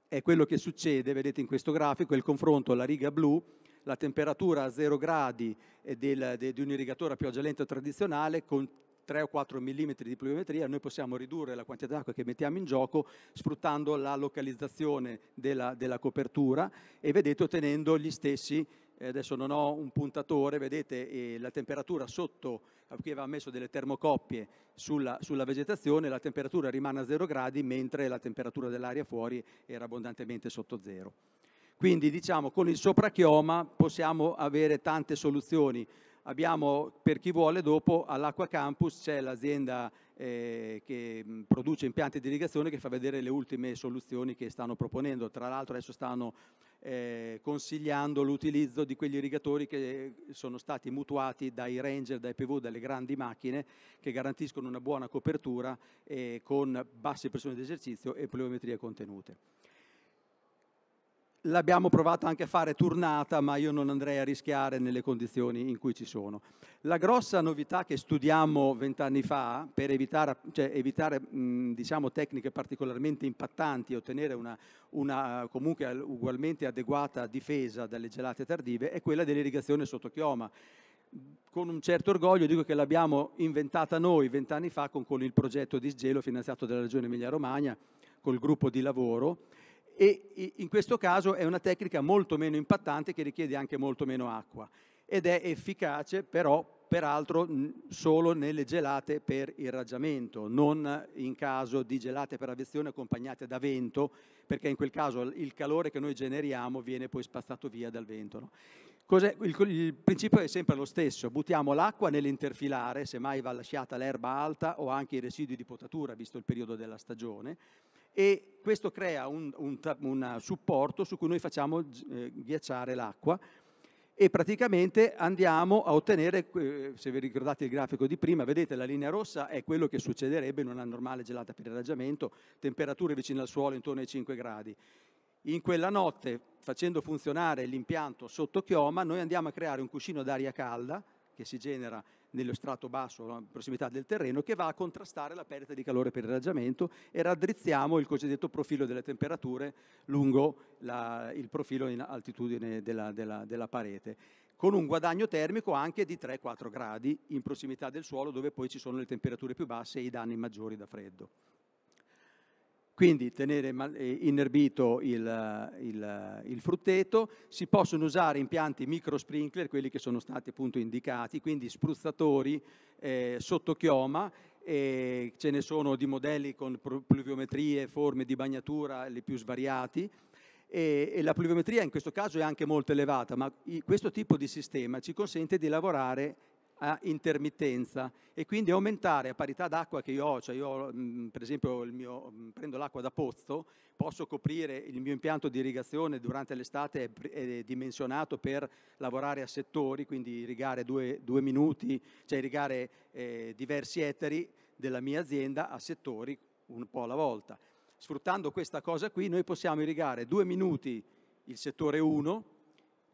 è quello che succede, vedete in questo grafico, il confronto alla riga blu la temperatura a 0 gradi del, de, di un irrigatore a pioggia lenta tradizionale con 3 o 4 mm di pluviometria, noi possiamo ridurre la quantità d'acqua che mettiamo in gioco sfruttando la localizzazione della, della copertura e vedete ottenendo gli stessi eh, adesso non ho un puntatore, vedete eh, la temperatura sotto, qui aveva messo delle termocoppie sulla, sulla, vegetazione, la temperatura rimane a 0 gradi mentre la temperatura dell'aria fuori era abbondantemente sotto zero. Quindi diciamo con il soprachioma possiamo avere tante soluzioni. Abbiamo, per chi vuole, dopo all'Acqua Campus c'è l'azienda eh, che produce impianti di irrigazione che fa vedere le ultime soluzioni che stanno proponendo. Tra l'altro adesso stanno eh, consigliando l'utilizzo di quegli irrigatori che sono stati mutuati dai Ranger, dai PV, dalle grandi macchine che garantiscono una buona copertura eh, con basse pressioni di esercizio e pluviometrie contenute. L'abbiamo provato anche a fare turnata, ma io non andrei a rischiare nelle condizioni in cui ci sono. La grossa novità che studiamo vent'anni fa per evitare, cioè evitare mh, diciamo, tecniche particolarmente impattanti e ottenere una, una, comunque ugualmente adeguata difesa dalle gelate tardive è quella dell'irrigazione sotto chioma con un certo orgoglio dico che l'abbiamo inventata noi vent'anni fa con, con, il progetto di sgelo finanziato dalla Regione Emilia-Romagna, col gruppo di lavoro e in questo caso è una tecnica molto meno impattante che richiede anche molto meno acqua ed è efficace però peraltro solo nelle gelate per irraggiamento, non in caso di gelate per avvezione accompagnate da vento, perché in quel caso il calore che noi generiamo viene poi spazzato via dal vento. No? Il, il, principio è sempre lo stesso, buttiamo l'acqua nell'interfilare, se mai va lasciata l'erba alta o anche i residui di potatura, visto il periodo della stagione, e questo crea un, un, un supporto su cui noi facciamo eh, ghiacciare l'acqua e praticamente andiamo a ottenere, eh, se vi ricordate il grafico di prima, vedete la linea rossa è quello che succederebbe in una normale gelata per irraggiamento, temperature vicine al suolo intorno ai 5 gradi. In quella notte, facendo funzionare l'impianto sotto chioma, noi andiamo a creare un cuscino d'aria calda che si genera nello strato basso, in prossimità del terreno, che va a contrastare la perdita di calore per irraggiamento e raddrizziamo il cosiddetto profilo delle temperature lungo la, il profilo in altitudine della, della, della parete con un guadagno termico anche di 3-4 gradi in prossimità del suolo dove poi ci sono le temperature più basse e i danni maggiori da freddo. Quindi tenere eh, inerbito il, il, il, frutteto, si possono usare impianti micro sprinkler, quelli che sono stati appunto indicati, quindi spruzzatori eh, sotto chioma, e ce ne sono di modelli con pluviometrie, forme di bagnatura, le più svariati, e, e la pluviometria in questo caso è anche molto elevata, ma i, questo tipo di sistema ci consente di lavorare a intermittenza e quindi aumentare a parità d'acqua che io ho, cioè io mh, per esempio mio, mh, prendo l'acqua da pozzo, posso coprire il mio impianto di irrigazione durante l'estate è, è, dimensionato per lavorare a settori, quindi irrigare due, due minuti, cioè irrigare eh, diversi ettari della mia azienda a settori un po' alla volta. Sfruttando questa cosa qui noi possiamo irrigare due minuti il settore 1,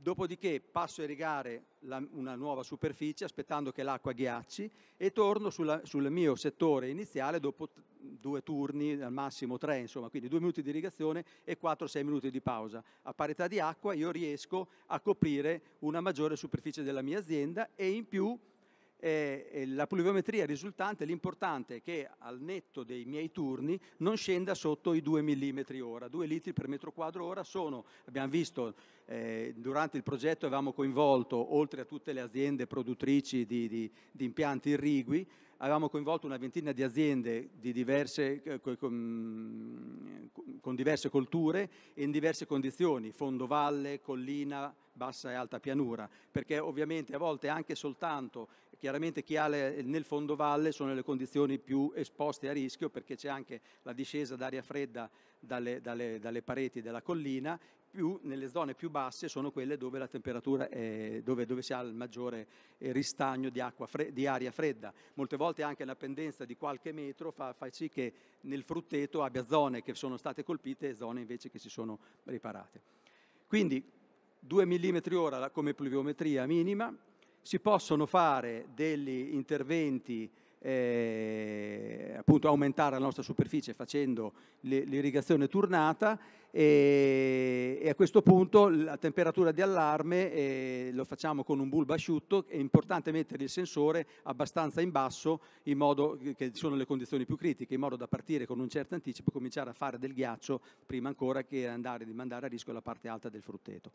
dopodiché passo a irrigare la, una nuova superficie aspettando che l'acqua ghiacci e torno sulla, sul mio settore iniziale dopo due turni, al massimo tre, insomma, quindi due minuti di irrigazione e 4-6 minuti di pausa. A parità di acqua io riesco a coprire una maggiore superficie della mia azienda e in più eh, la pluviometria risultante, l'importante è che al netto dei miei turni non scenda sotto i 2 mm ora, 2 litri per metro quadro ora sono, abbiamo visto eh, durante il progetto avevamo coinvolto, oltre a tutte le aziende produttrici di, di, di impianti irrigui, avevamo coinvolto una ventina di aziende di diverse, eh, con, con, diverse colture e in diverse condizioni, fondovalle, collina, bassa e alta pianura, perché ovviamente a volte anche soltanto, chiaramente chi ha le, nel fondovalle sono le condizioni più esposte a rischio perché c'è anche la discesa d'aria fredda dalle, dalle, dalle pareti della collina più, nelle zone più basse sono quelle dove la temperatura è, dove, dove si ha il maggiore eh, ristagno di, fre, di, aria fredda. Molte volte anche la pendenza di qualche metro fa, fa, sì che nel frutteto abbia zone che sono state colpite e zone invece che si sono riparate. Quindi 2 mm ora come pluviometria minima, si possono fare degli interventi eh, appunto aumentare la nostra superficie facendo l'irrigazione turnata e, e, a questo punto la temperatura di allarme eh, lo facciamo con un bulbo asciutto, è importante mettere il sensore abbastanza in basso in modo che sono le condizioni più critiche, in modo da partire con un certo anticipo e cominciare a fare del ghiaccio prima ancora che andare di mandare a rischio la parte alta del frutteto.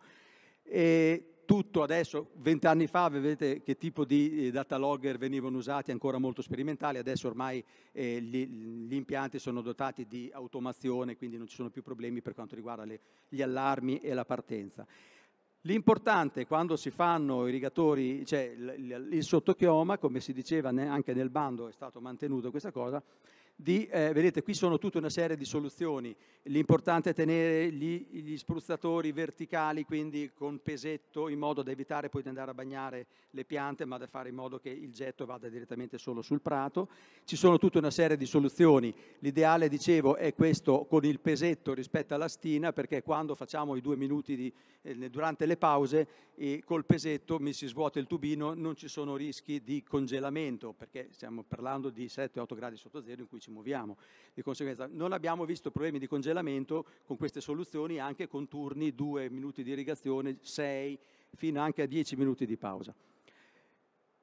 E tutto adesso, vent'anni fa vedete che tipo di eh, data logger venivano usati, ancora molto sperimentali, adesso ormai eh, gli, gli, impianti sono dotati di automazione, quindi non ci sono più problemi per quanto riguarda le, gli allarmi e la partenza. L'importante quando si fanno irrigatori, cioè il, il sottochioma, come si diceva anche nel bando è stato mantenuto questa cosa, di, eh, vedete qui sono tutta una serie di soluzioni, l'importante è tenere gli, gli, spruzzatori verticali, quindi con pesetto, in modo da evitare poi di andare a bagnare le piante, ma da fare in modo che il getto vada direttamente solo sul prato. Ci sono tutta una serie di soluzioni, l'ideale dicevo è questo con il pesetto rispetto alla stina, perché quando facciamo i due minuti di, eh, durante le pause, e col pesetto mi si svuota il tubino, non ci sono rischi di congelamento, perché stiamo parlando di 7-8 gradi sotto zero in cui ci muoviamo. Di conseguenza non abbiamo visto problemi di congelamento con queste soluzioni anche con turni 2 minuti di irrigazione, 6 fino anche a 10 minuti di pausa.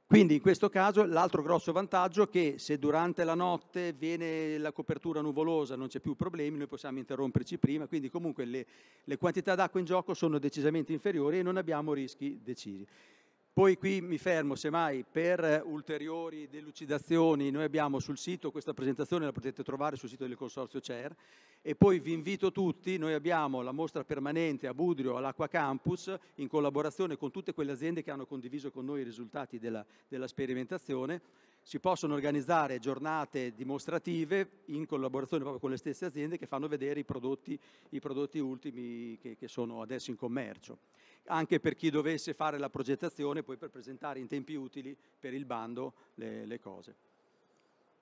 Quindi in questo caso l'altro grosso vantaggio è che se durante la notte viene la copertura nuvolosa non c'è più problemi, noi possiamo interromperci prima, quindi comunque le, le quantità d'acqua in gioco sono decisamente inferiori e non abbiamo rischi decisi. Poi qui mi fermo, semmai per ulteriori delucidazioni noi abbiamo sul sito, questa presentazione la potete trovare sul sito del Consorzio CER e poi vi invito tutti, noi abbiamo la mostra permanente a Budrio all'Acqua Campus in collaborazione con tutte quelle aziende che hanno condiviso con noi i risultati della, della sperimentazione si possono organizzare giornate dimostrative in collaborazione proprio con le stesse aziende che fanno vedere i prodotti, i prodotti ultimi che, che, sono adesso in commercio. Anche per chi dovesse fare la progettazione, poi per presentare in tempi utili per il bando le, le cose.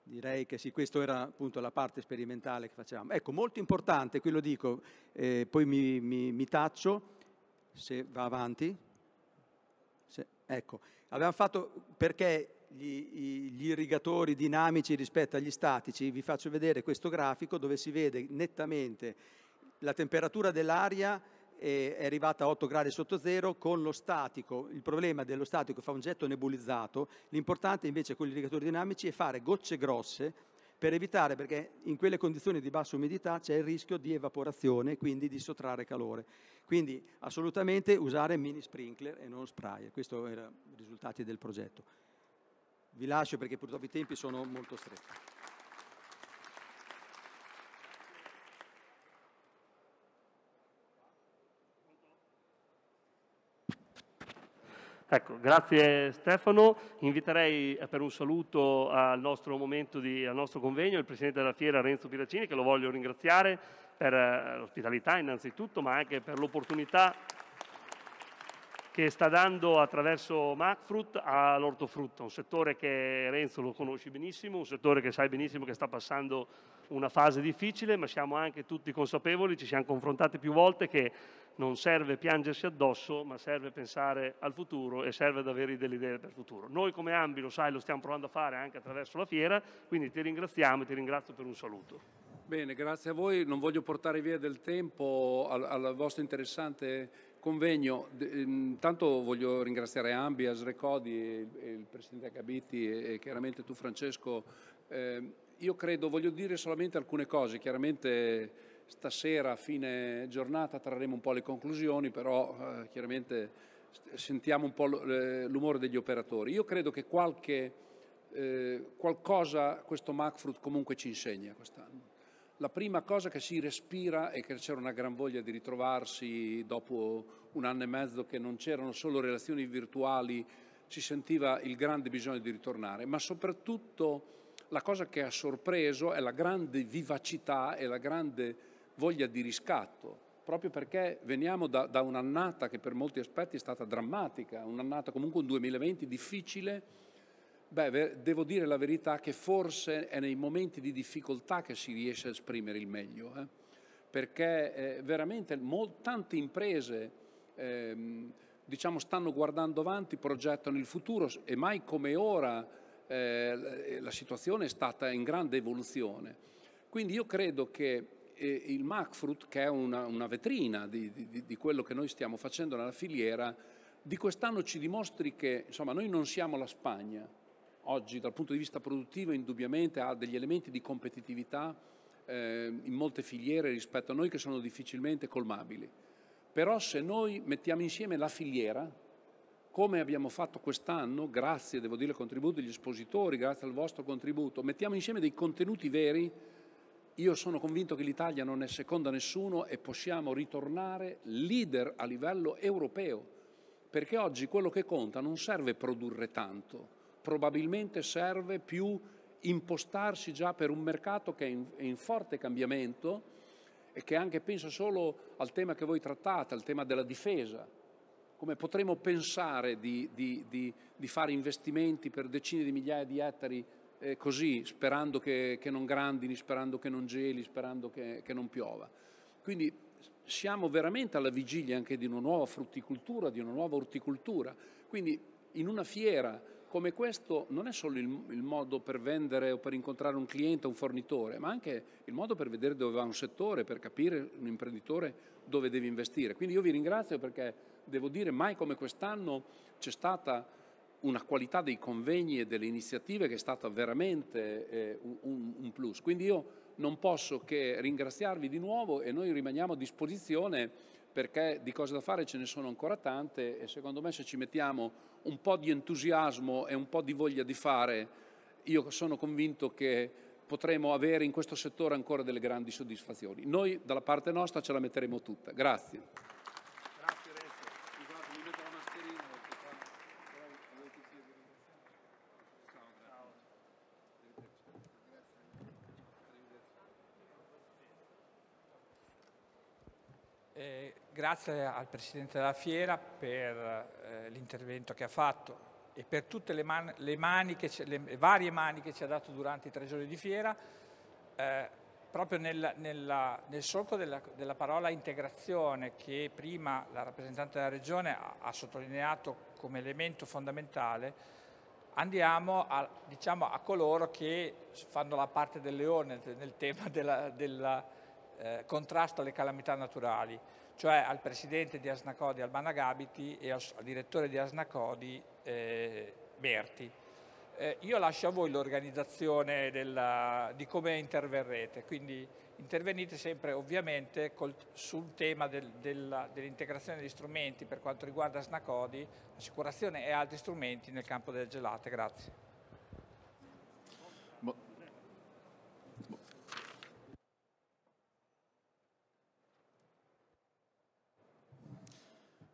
Direi che sì, questa era appunto la parte sperimentale che facevamo. Ecco, molto importante, qui lo dico, eh, poi mi, mi, mi taccio, se va avanti. Se, ecco, abbiamo fatto perché gli, gli, irrigatori dinamici rispetto agli statici, vi faccio vedere questo grafico dove si vede nettamente la temperatura dell'aria è arrivata a 8 gradi sotto zero con lo statico, il problema dello statico fa un getto nebulizzato, l'importante invece con gli irrigatori dinamici è fare gocce grosse per evitare, perché in quelle condizioni di bassa umidità c'è il rischio di evaporazione, quindi di sottrarre calore. Quindi assolutamente usare mini sprinkler e non spray, questi erano i risultati del progetto. Vi lascio perché purtroppo i tempi sono molto stretti. Ecco, grazie Stefano. Inviterei per un saluto al nostro momento di, al nostro convegno il Presidente della Fiera Renzo Piracini, che lo voglio ringraziare per eh, l'ospitalità innanzitutto, ma anche per l'opportunità che sta dando attraverso Macfruit all'ortofrutta, un settore che Renzo lo conosci benissimo, un settore che sai benissimo che sta passando una fase difficile, ma siamo anche tutti consapevoli, ci siamo confrontati più volte che non serve piangersi addosso, ma serve pensare al futuro e serve ad avere delle idee per il futuro. Noi come Ambi, lo sai, lo stiamo provando a fare anche attraverso la fiera, quindi ti ringraziamo e ti ringrazio per un saluto. Bene, grazie a voi. Non voglio portare via del tempo al, al vostro interessante convegno. Intanto voglio ringraziare Ambi, Asrecodi, il, il Presidente Gabiti e, e, chiaramente tu Francesco. Eh, io credo, voglio dire solamente alcune cose. Chiaramente stasera a fine giornata trarremo un po' le conclusioni, però eh, chiaramente sentiamo un po' l'umore degli operatori. Io credo che qualche, eh, qualcosa questo Macfruit comunque ci insegna quest'anno. La prima cosa che si respira è che c'era una gran voglia di ritrovarsi dopo un anno e mezzo che non c'erano solo relazioni virtuali, si sentiva il grande bisogno di ritornare, ma soprattutto la cosa che ha sorpreso è la grande vivacità e la grande voglia di riscatto, proprio perché veniamo da, da un'annata che per molti aspetti è stata drammatica, un'annata comunque un 2020 difficile, Beh, devo dire la verità che forse è nei momenti di difficoltà che si riesce a esprimere il meglio, eh? perché eh, veramente tante imprese eh, diciamo, stanno guardando avanti, progettano il futuro e mai come ora eh, la situazione è stata in grande evoluzione. Quindi io credo che il MacFruit, che è una, una vetrina di, di, di quello che noi stiamo facendo nella filiera, di quest'anno ci dimostri che insomma, noi non siamo la Spagna, oggi dal punto di vista produttivo indubbiamente ha degli elementi di competitività eh, in molte filiere rispetto a noi che sono difficilmente colmabili. Però se noi mettiamo insieme la filiera, come abbiamo fatto quest'anno, grazie, devo dire, al contributo degli espositori, grazie al vostro contributo, mettiamo insieme dei contenuti veri, io sono convinto che l'Italia non è seconda a nessuno e possiamo ritornare leader a livello europeo, perché oggi quello che conta non serve produrre tanto, probabilmente serve più impostarsi già per un mercato che è in, è in forte cambiamento e che anche pensa solo al tema che voi trattate, al tema della difesa. Come potremo pensare di, di, di, di fare investimenti per decine di migliaia di ettari eh, così, sperando che, che, non grandini, sperando che non geli, sperando che, che non piova? Quindi siamo veramente alla vigilia anche di una nuova frutticoltura, di una nuova orticoltura. Quindi in una fiera come questo non è solo il, il, modo per vendere o per incontrare un cliente, un fornitore, ma anche il modo per vedere dove va un settore, per capire un imprenditore dove deve investire. Quindi io vi ringrazio perché devo dire mai come quest'anno c'è stata una qualità dei convegni e delle iniziative che è stata veramente eh, un, un plus. Quindi io non posso che ringraziarvi di nuovo e noi rimaniamo a disposizione perché di cose da fare ce ne sono ancora tante e secondo me se ci mettiamo un po' di entusiasmo e un po' di voglia di fare, io sono convinto che potremo avere in questo settore ancora delle grandi soddisfazioni. Noi dalla parte nostra ce la metteremo tutta. Grazie. Eh, grazie al Presidente della Fiera per eh, l'intervento che ha fatto e per tutte le, man le, mani le, varie mani che ci ha dato durante i tre giorni di fiera, eh, proprio nel, nella, nel solco della, della, parola integrazione che prima la rappresentante della Regione ha, ha sottolineato come elemento fondamentale, andiamo a, diciamo, a, coloro che fanno la parte del leone nel tema della eh, contrasto alle calamità naturali, cioè al presidente di Asnacodi Albana Gabiti e al, al direttore di Asnacodi eh, Berti. Eh, io lascio a voi l'organizzazione di come interverrete, quindi intervenite sempre ovviamente col, sul tema del, dell'integrazione degli strumenti per quanto riguarda Asnacodi, assicurazione e altri strumenti nel campo delle gelate. Grazie.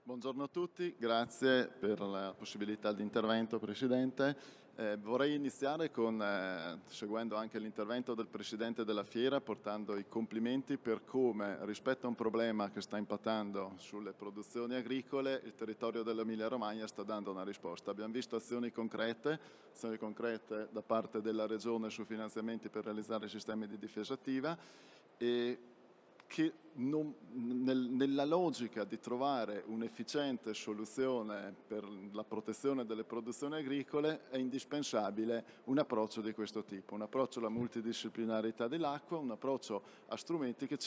Buongiorno a tutti, grazie per la possibilità di intervento Presidente. Eh, vorrei iniziare con, eh, seguendo anche l'intervento del Presidente della Fiera, portando i complimenti per come rispetto a un problema che sta impattando sulle produzioni agricole, il territorio dell'Emilia Romagna sta dando una risposta. Abbiamo visto azioni concrete, azioni concrete da parte della Regione su finanziamenti per realizzare sistemi di difesa attiva e che non, nel, nella logica di trovare un'efficiente soluzione per la protezione delle produzioni agricole è indispensabile un approccio di questo tipo, un approccio alla multidisciplinarità dell'acqua, un approccio a strumenti che,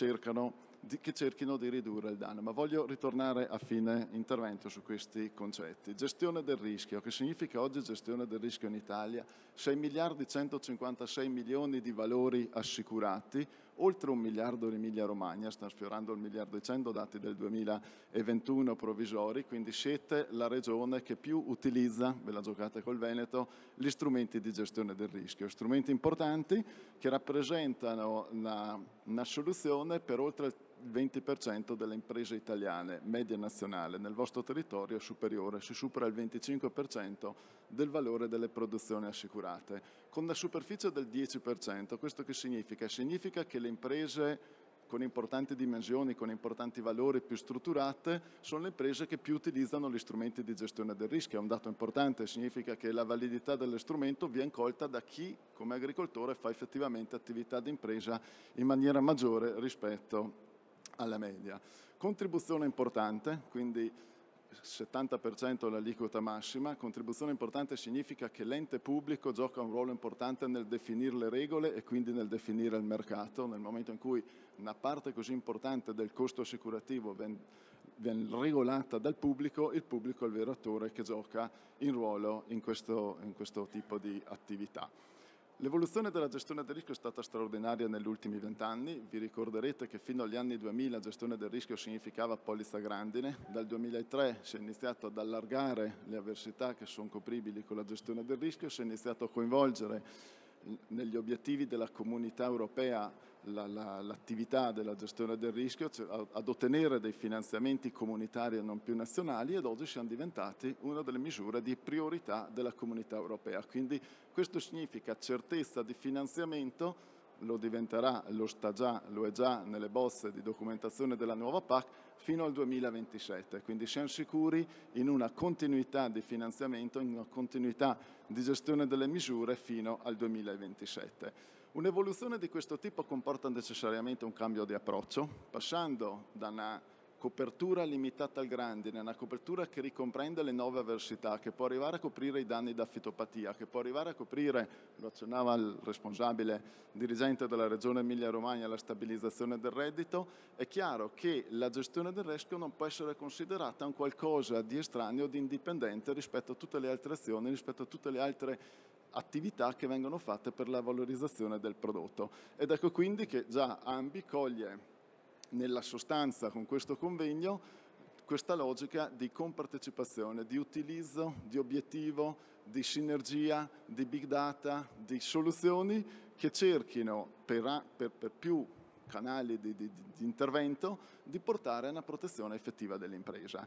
di, che cerchino di ridurre il danno. Ma voglio ritornare a fine intervento su questi concetti. Gestione del rischio, che significa oggi gestione del rischio in Italia? 6 miliardi 156 milioni di valori assicurati, oltre un miliardo in Emilia Romagna, sta sfiorando il miliardo e cento dati del 2021 provvisori, quindi siete la regione che più utilizza, ve la giocate col Veneto, gli strumenti di gestione del rischio, strumenti importanti che rappresentano una, una soluzione per oltre il il 20% delle imprese italiane, media nazionale, nel vostro territorio è superiore, si supera il 25% del valore delle produzioni assicurate, con una superficie del 10%. Questo che significa? Significa che le imprese con importanti dimensioni, con importanti valori più strutturate, sono le imprese che più utilizzano gli strumenti di gestione del rischio. È un dato importante, significa che la validità dello strumento viene colta da chi, come agricoltore, fa effettivamente attività di impresa in maniera maggiore rispetto alla media. Contribuzione importante, quindi 70% l'aliquota massima, contribuzione importante significa che l'ente pubblico gioca un ruolo importante nel definire le regole e quindi nel definire il mercato, nel momento in cui una parte così importante del costo assicurativo viene, regolata dal pubblico, il pubblico è il vero attore che gioca in ruolo in questo, in questo tipo di attività. L'evoluzione della gestione del rischio è stata straordinaria negli ultimi vent'anni. Vi ricorderete che fino agli anni 2000 gestione del rischio significava polizza grandine. Dal 2003 si è iniziato ad allargare le avversità che sono copribili con la gestione del rischio, si è iniziato a coinvolgere negli obiettivi della comunità europea l'attività la, della gestione del rischio, cioè ad ottenere dei finanziamenti comunitari e non più nazionali ed oggi siamo diventati una delle misure di priorità della comunità europea. Quindi questo significa certezza di finanziamento lo diventerà, lo già, lo è già nelle bozze di documentazione della nuova PAC fino al 2027. Quindi siamo sicuri in una continuità di finanziamento, in una continuità di gestione delle misure fino al 2027. Un'evoluzione di questo tipo comporta necessariamente un cambio di approccio, passando da una copertura limitata al grandine, una copertura che ricomprende le nuove avversità, che può arrivare a coprire i danni da fitopatia, che può arrivare a coprire, lo accennava il responsabile dirigente della regione Emilia-Romagna, la stabilizzazione del reddito, è chiaro che la gestione del rischio non può essere considerata un qualcosa di estraneo, di indipendente rispetto a tutte le altre azioni, rispetto a tutte le altre attività che vengono fatte per la valorizzazione del prodotto. Ed ecco quindi che già Ambi coglie nella sostanza con questo convegno questa logica di compartecipazione, di utilizzo, di obiettivo, di sinergia, di big data, di soluzioni che cerchino per, per, per più canali di, di, di, intervento di portare a una protezione effettiva dell'impresa.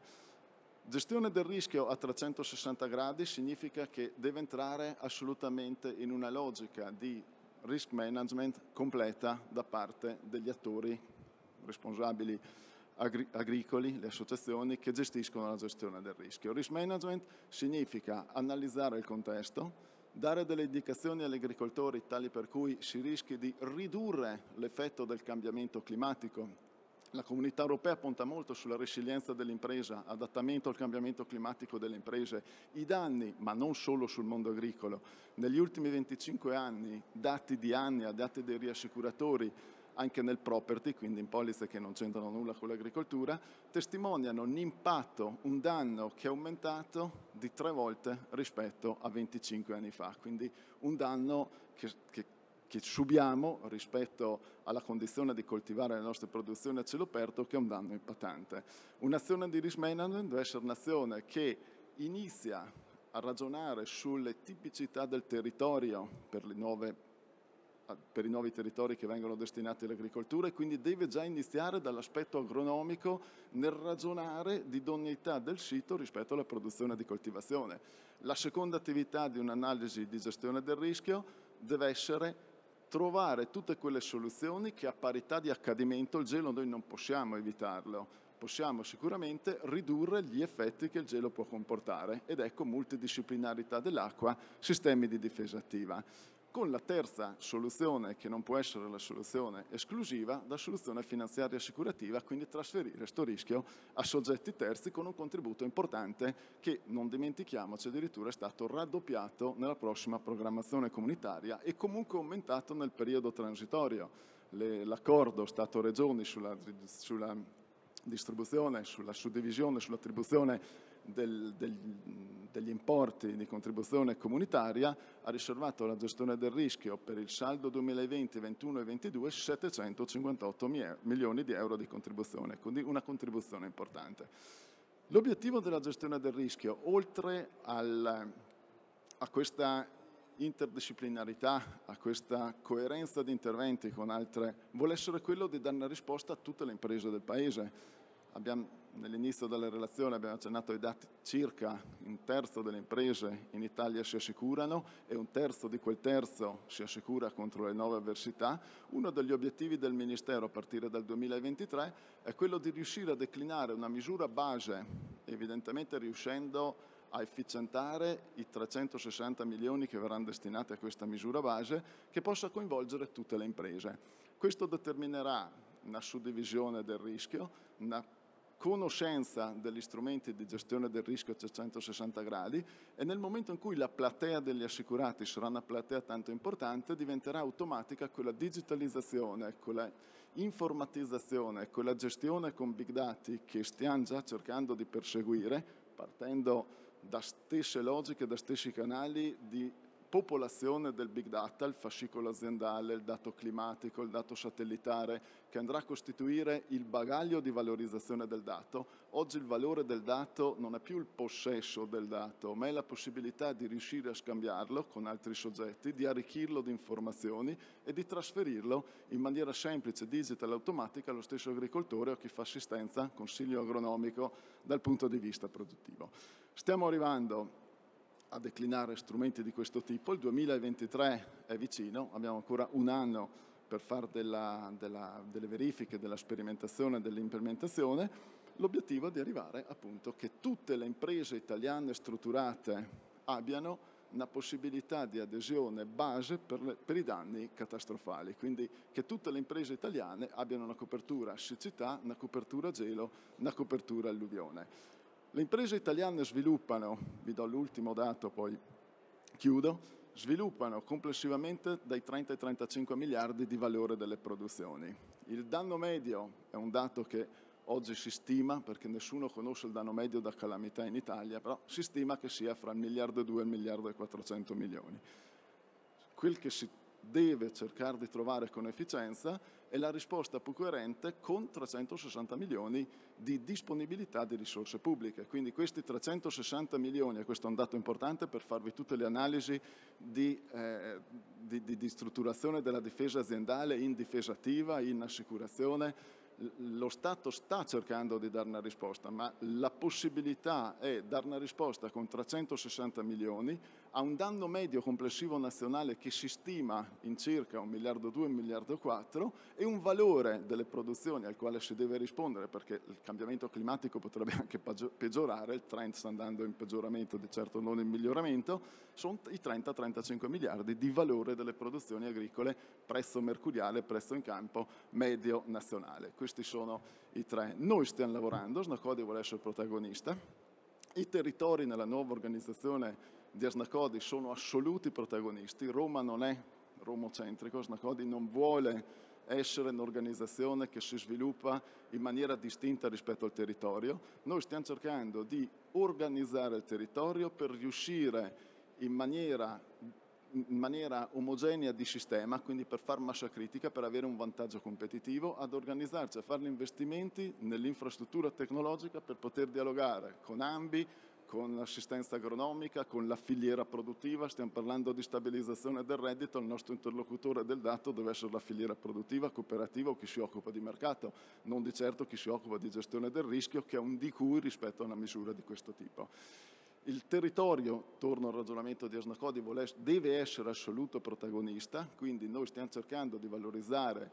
Gestione del rischio a 360 gradi significa che deve entrare assolutamente in una logica di risk management completa da parte degli attori responsabili agri agricoli, le associazioni che gestiscono la gestione del rischio. Risk management significa analizzare il contesto, dare delle indicazioni agli agricoltori tali per cui si rischi di ridurre l'effetto del cambiamento climatico. La comunità europea punta molto sulla resilienza dell'impresa, adattamento al cambiamento climatico delle imprese, i danni, ma non solo sul mondo agricolo. Negli ultimi 25 anni, dati di anni a dati dei riassicuratori, anche nel property, quindi in polizze che non c'entrano nulla con l'agricoltura, testimoniano un impatto, un danno che è aumentato di tre volte rispetto a 25 anni fa, quindi un danno che, che, che subiamo rispetto alla condizione di coltivare le nostre produzioni a cielo aperto che è un danno impattante. Un'azione di risk management deve essere un'azione che inizia a ragionare sulle tipicità del territorio per nuove per i nuovi territori che vengono destinati all'agricoltura e quindi deve già iniziare dall'aspetto agronomico nel ragionare di idoneità del sito rispetto alla produzione di coltivazione. La seconda attività di un'analisi di gestione del rischio deve essere trovare tutte quelle soluzioni che a parità di accadimento il gelo noi non possiamo evitarlo, possiamo sicuramente ridurre gli effetti che il gelo può comportare ed ecco multidisciplinarità dell'acqua, sistemi di difesa attiva con la terza soluzione, che non può essere la soluzione esclusiva, la soluzione finanziaria assicurativa, quindi trasferire questo rischio a soggetti terzi con un contributo importante che, non dimentichiamoci, addirittura è stato raddoppiato nella prossima programmazione comunitaria e comunque aumentato nel periodo transitorio. L'accordo Stato-Regioni sulla, sulla distribuzione, sulla suddivisione, sull'attribuzione del, del, degli importi di contribuzione comunitaria ha riservato la gestione del rischio per il saldo 2020, 21 e 22 758 milioni di euro di contribuzione, quindi una contribuzione importante. L'obiettivo della gestione del rischio, oltre al, a questa interdisciplinarità, a questa coerenza di interventi con altre, vuole essere quello di dare una risposta a tutte le imprese del Paese nell'inizio della relazione abbiamo accennato ai dati, circa un terzo delle imprese in Italia si assicurano e un terzo di quel terzo si assicura contro le nuove avversità. Uno degli obiettivi del Ministero a partire dal 2023 è quello di riuscire a declinare una misura base, evidentemente riuscendo a efficientare i 360 milioni che verranno destinati a questa misura base, che possa coinvolgere tutte le imprese. Questo determinerà una suddivisione del rischio, una conoscenza degli strumenti di gestione del rischio a 360 gradi e nel momento in cui la platea degli assicurati sarà una platea tanto importante diventerà automatica quella digitalizzazione, quella informatizzazione, quella gestione con big data che stiamo già cercando di perseguire partendo da stesse logiche, da stessi canali di popolazione del big data, il fascicolo aziendale, il dato climatico, il dato satellitare, che andrà a costituire il bagaglio di valorizzazione del dato. Oggi il valore del dato non è più il possesso del dato, ma è la possibilità di riuscire a scambiarlo con altri soggetti, di arricchirlo di informazioni e di trasferirlo in maniera semplice, digital, automatica allo stesso agricoltore o chi fa assistenza, consiglio agronomico dal punto di vista produttivo. Stiamo arrivando a declinare strumenti di questo tipo. Il 2023 è vicino, abbiamo ancora un anno per fare della, della, delle verifiche, della sperimentazione, dell'implementazione. L'obiettivo è di arrivare appunto che tutte le imprese italiane strutturate abbiano una possibilità di adesione base per, le, per, i danni catastrofali, quindi che tutte le imprese italiane abbiano una copertura siccità, una copertura gelo, una copertura alluvione. Le imprese italiane sviluppano, vi do l'ultimo dato poi chiudo, sviluppano complessivamente dai 30 ai 35 miliardi di valore delle produzioni. Il danno medio è un dato che oggi si stima, perché nessuno conosce il danno medio da calamità in Italia, però si stima che sia fra il miliardo e due e il miliardo e 400 milioni. Quel che si deve cercare di trovare con efficienza è la risposta più coerente con 360 milioni di disponibilità di risorse pubbliche. Quindi questi 360 milioni, e questo è un dato importante per farvi tutte le analisi di, eh, di, di, di strutturazione della difesa aziendale in difesa attiva, in assicurazione, lo Stato sta cercando di dare una risposta, ma la possibilità è dare una risposta con 360 milioni a un danno medio complessivo nazionale che si stima in circa 1 miliardo 2, 1 miliardo 4 e un valore delle produzioni al quale si deve rispondere perché il cambiamento climatico potrebbe anche peggiorare, il trend sta andando in peggioramento, di certo non in miglioramento, sono i 30-35 miliardi di valore delle produzioni agricole, prezzo mercuriale, prezzo in campo medio nazionale questi sono i tre. Noi stiamo lavorando, Snacodi vuole essere protagonista, i territori nella nuova organizzazione di Asnacodi sono assoluti protagonisti, Roma non è romocentrico, Snacodi non vuole essere un'organizzazione che si sviluppa in maniera distinta rispetto al territorio. Noi stiamo cercando di organizzare il territorio per riuscire in maniera in maniera omogenea di sistema, quindi per far massa critica, per avere un vantaggio competitivo, ad organizzarci a fare investimenti nell'infrastruttura tecnologica per poter dialogare con AMBI, con l'assistenza agronomica, con la filiera produttiva, stiamo parlando di stabilizzazione del reddito, il nostro interlocutore del dato deve essere la filiera produttiva, cooperativa o chi si occupa di mercato, non di certo chi si occupa di gestione del rischio che è un di cui rispetto a una misura di questo tipo. Il territorio, torno al ragionamento di Asnacodi, deve essere assoluto protagonista, quindi noi stiamo cercando di valorizzare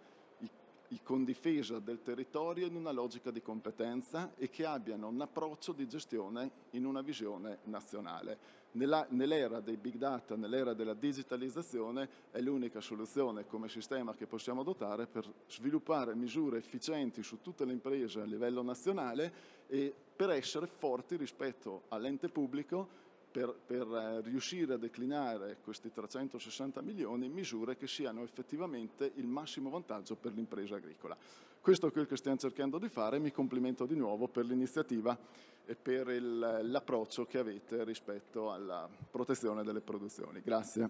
con difesa del territorio in una logica di competenza e che abbiano un approccio di gestione in una visione nazionale. Nell'era dei big data, nell'era della digitalizzazione, è l'unica soluzione come sistema che possiamo dotare per sviluppare misure efficienti su tutte le imprese a livello nazionale e per essere forti rispetto all'ente pubblico per, per eh, riuscire a declinare questi 360 milioni in misure che siano effettivamente il massimo vantaggio per l'impresa agricola. Questo è quello che stiamo cercando di fare e mi complimento di nuovo per l'iniziativa e per l'approccio che avete rispetto alla protezione delle produzioni. Grazie.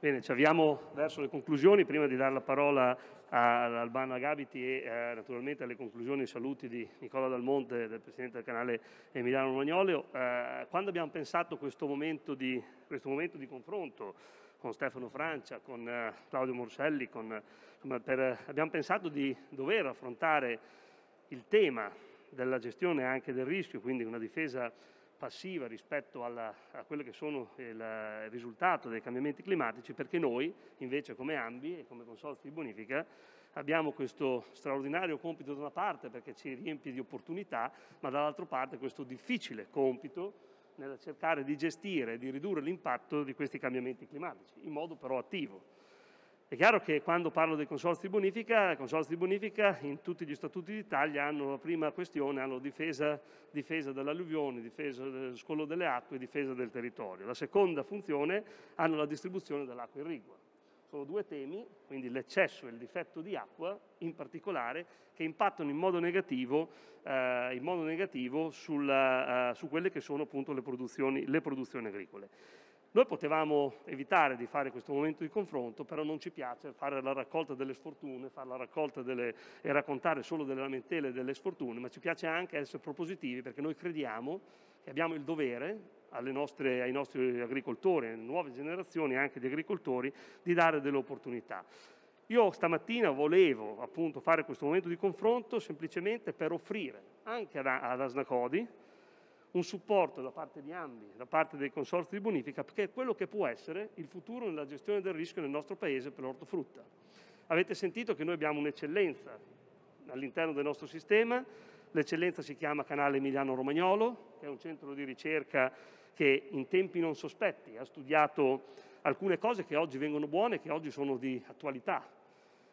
Bene, ci avviamo verso le conclusioni. Prima di dare la parola ad Albano Agabiti e eh, naturalmente alle conclusioni e saluti di Nicola Dalmonte, del Presidente del canale Emiliano Romagnolio, eh, quando abbiamo pensato questo momento di, questo momento di confronto con Stefano Francia, con eh, Claudio Morselli, con, insomma, per, abbiamo pensato di dover affrontare il tema della gestione anche del rischio, quindi una difesa passiva rispetto alla, a quello che sono il, risultato dei cambiamenti climatici, perché noi invece come AMBI e come consorzio di bonifica abbiamo questo straordinario compito da una parte perché ci riempie di opportunità, ma dall'altra parte questo difficile compito nel cercare di gestire e di ridurre l'impatto di questi cambiamenti climatici, in modo però attivo. È chiaro che quando parlo dei consorzi di bonifica, i consorzi di bonifica in tutti gli statuti d'Italia hanno la prima questione, hanno difesa, difesa dall'alluvione, difesa del scolo delle acque, difesa del territorio. La seconda funzione hanno la distribuzione dell'acqua irrigua. Sono due temi, quindi l'eccesso e il difetto di acqua in particolare, che impattano in modo negativo, eh, in modo negativo sulla, eh, su quelle che sono appunto le produzioni, le produzioni agricole. Noi potevamo evitare di fare questo momento di confronto, però non ci piace fare la raccolta delle sfortune, fare la raccolta delle, e raccontare solo delle lamentele delle sfortune, ma ci piace anche essere propositivi perché noi crediamo che abbiamo il dovere nostre, ai nostri agricoltori, alle nuove generazioni anche di agricoltori, di dare delle opportunità. Io stamattina volevo appunto fare questo momento di confronto semplicemente per offrire anche ad Asnacodi, un supporto da parte di Ambi, da parte dei consorzi di bonifica, perché è quello che può essere il futuro nella gestione del rischio nel nostro paese per l'ortofrutta. Avete sentito che noi abbiamo un'eccellenza all'interno del nostro sistema, l'eccellenza si chiama Canale Emiliano Romagnolo, che è un centro di ricerca che in tempi non sospetti ha studiato alcune cose che oggi vengono buone, che oggi sono di attualità.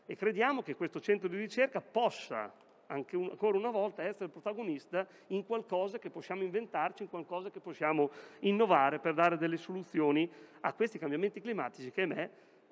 E crediamo che questo centro di ricerca possa anche un, ancora una volta essere protagonista in qualcosa che possiamo inventarci, in qualcosa che possiamo innovare per dare delle soluzioni a questi cambiamenti climatici che a me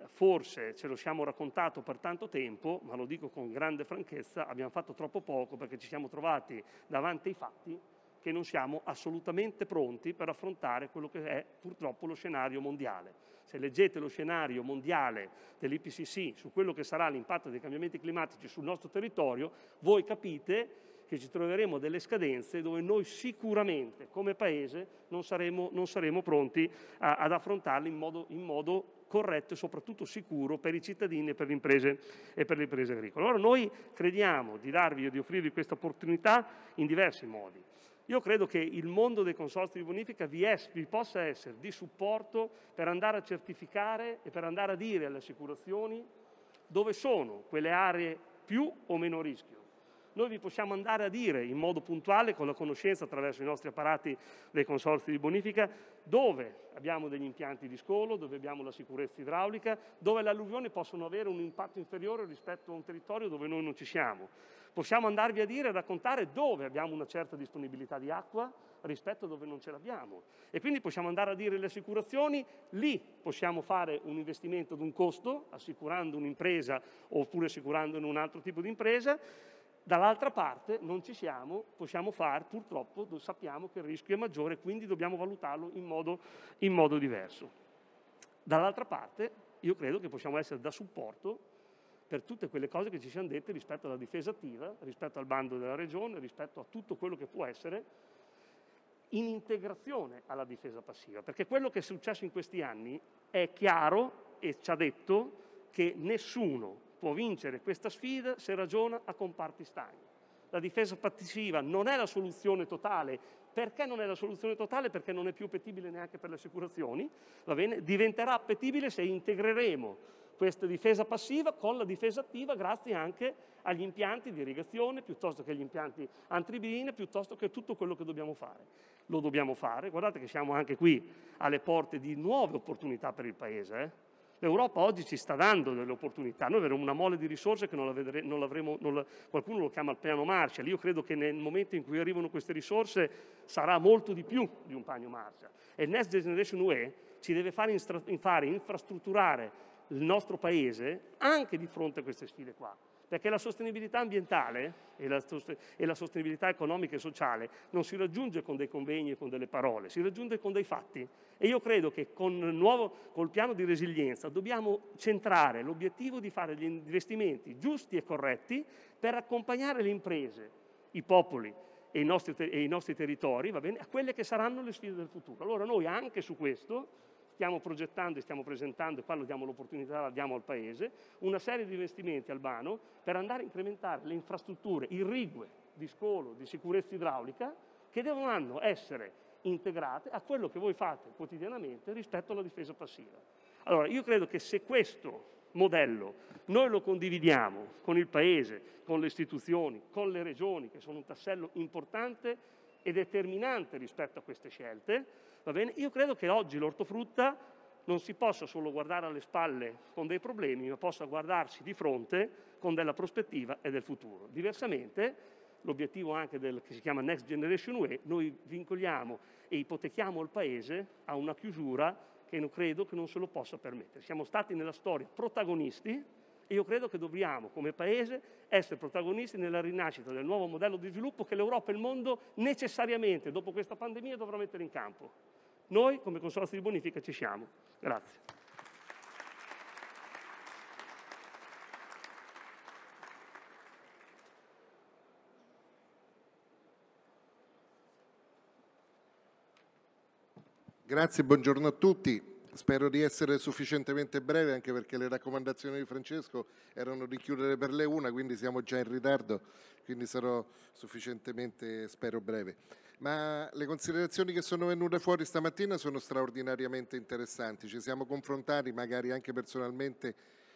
forse ce lo siamo raccontato per tanto tempo, ma lo dico con grande franchezza, abbiamo fatto troppo poco perché ci siamo trovati davanti ai fatti che non siamo assolutamente pronti per affrontare quello che è purtroppo lo scenario mondiale. Se leggete lo scenario mondiale dell'IPCC su quello che sarà l'impatto dei cambiamenti climatici sul nostro territorio, voi capite che ci troveremo delle scadenze dove noi sicuramente come Paese non saremo, non saremo pronti a, ad affrontarle in modo, in modo corretto e soprattutto sicuro per i cittadini e per le imprese, e per le imprese agricole. Allora noi crediamo di darvi e di offrirvi questa opportunità in diversi modi. Io credo che il mondo dei consorzi di bonifica vi, è, vi, possa essere di supporto per andare a certificare e per andare a dire alle assicurazioni dove sono quelle aree più o meno rischio noi vi possiamo andare a dire in modo puntuale, con la conoscenza attraverso i nostri apparati dei consorzi di bonifica, dove abbiamo degli impianti di scolo, dove abbiamo la sicurezza idraulica, dove le alluvioni possono avere un impatto inferiore rispetto a un territorio dove noi non ci siamo. Possiamo andarvi a dire e raccontare dove abbiamo una certa disponibilità di acqua rispetto a dove non ce l'abbiamo. E quindi possiamo andare a dire le assicurazioni, lì possiamo fare un investimento ad un costo, assicurando un'impresa oppure assicurando un altro tipo di impresa, Dall'altra parte non ci siamo, possiamo fare, purtroppo sappiamo che il rischio è maggiore, quindi dobbiamo valutarlo in modo, in modo diverso. Dall'altra parte io credo che possiamo essere da supporto per tutte quelle cose che ci siamo dette rispetto alla difesa attiva, rispetto al bando della regione, rispetto a tutto quello che può essere in integrazione alla difesa passiva, perché quello che è successo in questi anni è chiaro e ci ha detto che nessuno può vincere questa sfida se ragiona a comparti stagni. La difesa passiva non è la soluzione totale. Perché non è la soluzione totale? Perché non è più appetibile neanche per le assicurazioni? Diventerà appetibile se integreremo questa difesa passiva con la difesa attiva grazie anche agli impianti di irrigazione, piuttosto che agli impianti antribine, piuttosto che tutto quello che dobbiamo fare. Lo dobbiamo fare, guardate che siamo anche qui alle porte di nuove opportunità per il Paese. Eh? L'Europa oggi ci sta dando delle opportunità, noi avremo una mole di risorse che non, vedremo, non l'avremo, non la, qualcuno lo chiama il piano Marshall, io credo che nel momento in cui arrivano queste risorse sarà molto di più di un piano Marshall e il Next Generation UE ci deve fare infrastrutturare il nostro Paese anche di fronte a queste sfide qua. Perché la sostenibilità ambientale e la, e la, sostenibilità economica e sociale non si raggiunge con dei convegni e con delle parole, si raggiunge con dei fatti. E io credo che con il, nuovo, col piano di resilienza dobbiamo centrare l'obiettivo di fare gli investimenti giusti e corretti per accompagnare le imprese, i popoli e i nostri, e i nostri territori bene, a quelle che saranno le sfide del futuro. Allora noi anche su questo stiamo progettando e stiamo presentando, e qua lo diamo l'opportunità, la diamo al Paese, una serie di investimenti Albano per andare a incrementare le infrastrutture irrigue di scolo, di sicurezza idraulica, che devono essere integrate a quello che voi fate quotidianamente rispetto alla difesa passiva. Allora, io credo che se questo modello noi lo condividiamo con il Paese, con le istituzioni, con le regioni, che sono un tassello importante e determinante rispetto a queste scelte, Va bene? Io credo che oggi l'ortofrutta non si possa solo guardare alle spalle con dei problemi, ma possa guardarsi di fronte con della prospettiva e del futuro. Diversamente, l'obiettivo anche del che si chiama Next Generation UE, noi vincoliamo e ipotechiamo il Paese a una chiusura che non credo che non se lo possa permettere. Siamo stati nella storia protagonisti e io credo che dobbiamo, come Paese, essere protagonisti nella rinascita del nuovo modello di sviluppo che l'Europa e il mondo necessariamente, dopo questa pandemia, dovrà mettere in campo. Noi come consorzio di bonifica ci siamo. Grazie. Grazie, buongiorno a tutti. Spero di essere sufficientemente breve anche perché le raccomandazioni di Francesco erano di chiudere per le una, quindi siamo già in ritardo, quindi sarò sufficientemente, spero, breve ma le considerazioni che sono venute fuori stamattina sono straordinariamente interessanti. Ci siamo confrontati magari anche personalmente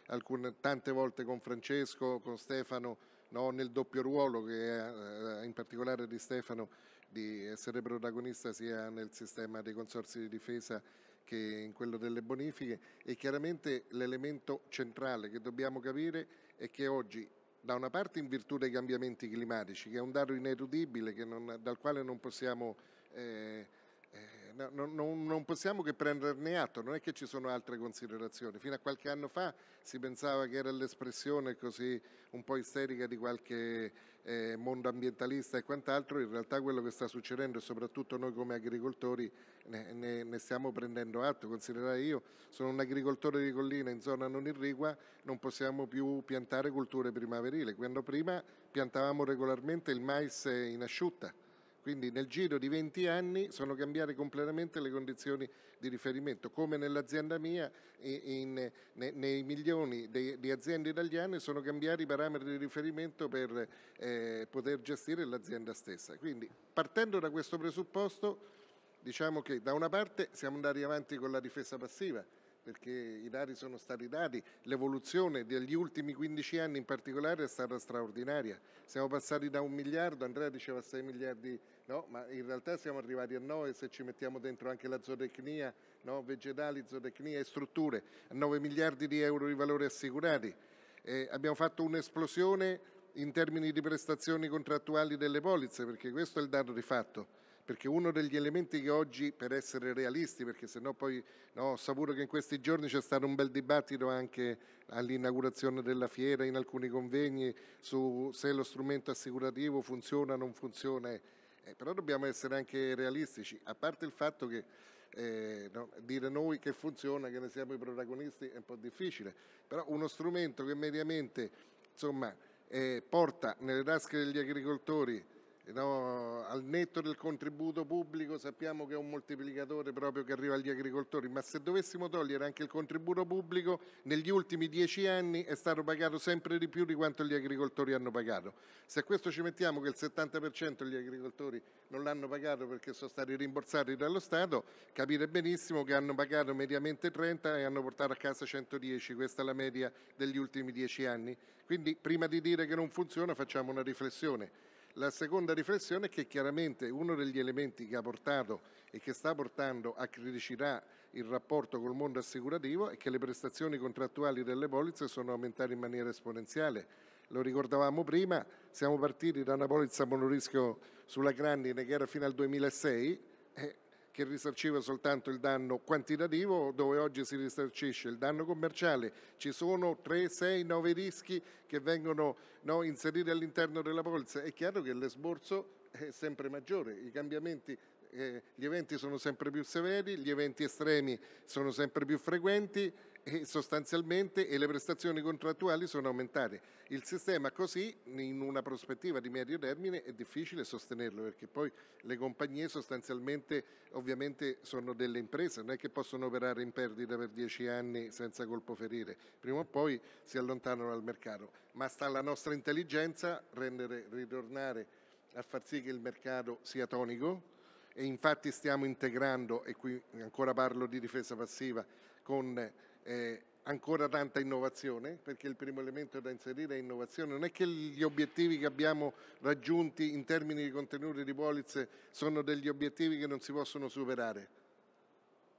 alcune, tante volte con Francesco, con Stefano, no, nel doppio ruolo che è, eh, in particolare di Stefano di essere protagonista sia nel sistema dei consorsi di difesa che in quello delle bonifiche e chiaramente l'elemento centrale che dobbiamo capire è che oggi da una parte in virtù dei cambiamenti climatici, che è un dato ineludibile non, dal quale non possiamo, eh, eh, no, non, non possiamo, che prenderne atto, non è che ci sono altre considerazioni. Fino a qualche anno fa si pensava che era l'espressione così un po' isterica di qualche eh, mondo ambientalista e quant'altro, in realtà quello che sta succedendo e soprattutto noi come agricoltori ne, ne, ne, stiamo prendendo atto. Considerare io sono un agricoltore di collina in zona non irrigua, non possiamo più piantare culture primaverili, quando prima piantavamo regolarmente il mais in asciutta. Quindi nel giro di 20 anni sono cambiate completamente le condizioni di riferimento, come nell'azienda mia, in, in, nei milioni di, di, aziende italiane sono cambiati i parametri di riferimento per eh, poter gestire l'azienda stessa. Quindi partendo da questo presupposto diciamo che da una parte siamo andati avanti con la difesa passiva, perché i dati sono stati dati, l'evoluzione degli ultimi 15 anni in particolare è stata straordinaria. Siamo passati da un miliardo, Andrea diceva 6 miliardi, no, ma in realtà siamo arrivati a 9 se ci mettiamo dentro anche la zootecnia, no, vegetali, zootecnia e strutture, a 9 miliardi di euro di valori assicurati. Eh, abbiamo fatto un'esplosione in termini di prestazioni contrattuali delle polizze, perché questo è il dato di fatto perché uno degli elementi che oggi, per essere realisti, perché sennò poi no, ho saputo che in questi giorni c'è stato un bel dibattito anche all'inaugurazione della fiera, in alcuni convegni, su se lo strumento assicurativo funziona o non funziona, eh, però dobbiamo essere anche realistici, a parte il fatto che eh, no? dire noi che funziona, che ne siamo i protagonisti è un po' difficile, però uno strumento che mediamente insomma, eh, porta nelle tasche degli agricoltori No, al netto del contributo pubblico sappiamo che è un moltiplicatore proprio che arriva agli agricoltori, ma se dovessimo togliere anche il contributo pubblico, negli ultimi dieci anni è stato pagato sempre di più di quanto gli agricoltori hanno pagato. Se a questo ci mettiamo che il 70% degli agricoltori non l'hanno pagato perché sono stati rimborsati dallo Stato, capite benissimo che hanno pagato mediamente 30 e hanno portato a casa 110, questa è la media degli ultimi dieci anni. Quindi prima di dire che non funziona facciamo una riflessione. La seconda riflessione è che chiaramente uno degli elementi che ha portato e che sta portando a criticità il rapporto col mondo assicurativo è che le prestazioni contrattuali delle polizze sono aumentate in maniera esponenziale. Lo ricordavamo prima, siamo partiti da una polizza monorischio sulla Grandine che era fino al 2006 eh, che risarciva soltanto il danno quantitativo, dove oggi si risarcisce il danno commerciale. Ci sono 3, 6, 9 rischi che vengono no, inseriti all'interno della polizza. È chiaro che l'esborso è sempre maggiore, i cambiamenti eh, gli eventi sono sempre più severi, gli eventi estremi sono sempre più frequenti e sostanzialmente e le prestazioni contrattuali sono aumentate. Il sistema così, in una prospettiva di medio termine, è difficile sostenerlo perché poi le compagnie sostanzialmente ovviamente sono delle imprese, non è che possono operare in perdita per dieci anni senza colpo ferire, prima o poi si allontanano dal mercato, ma sta alla nostra intelligenza rendere, ritornare a far sì che il mercato sia tonico, e infatti stiamo integrando, e qui ancora parlo di difesa passiva, con eh, ancora tanta innovazione, perché il primo elemento da inserire è innovazione. Non è che gli obiettivi che abbiamo raggiunti in termini di contenuti di polizze sono degli obiettivi che non si possono superare.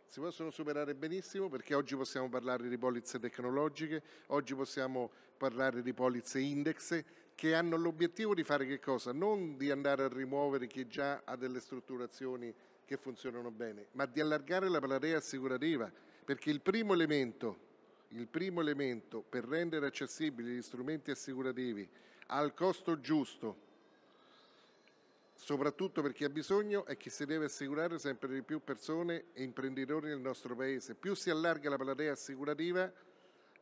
Si possono superare benissimo perché oggi possiamo parlare di polizze tecnologiche, oggi possiamo parlare di polizze index che hanno l'obiettivo di fare che cosa? Non di andare a rimuovere chi già ha delle strutturazioni che funzionano bene, ma di allargare la platea assicurativa, perché il primo elemento, il primo elemento per rendere accessibili gli strumenti assicurativi al costo giusto, soprattutto per chi ha bisogno, è che si deve assicurare sempre di più persone e imprenditori nel nostro Paese. Più si allarga la platea assicurativa,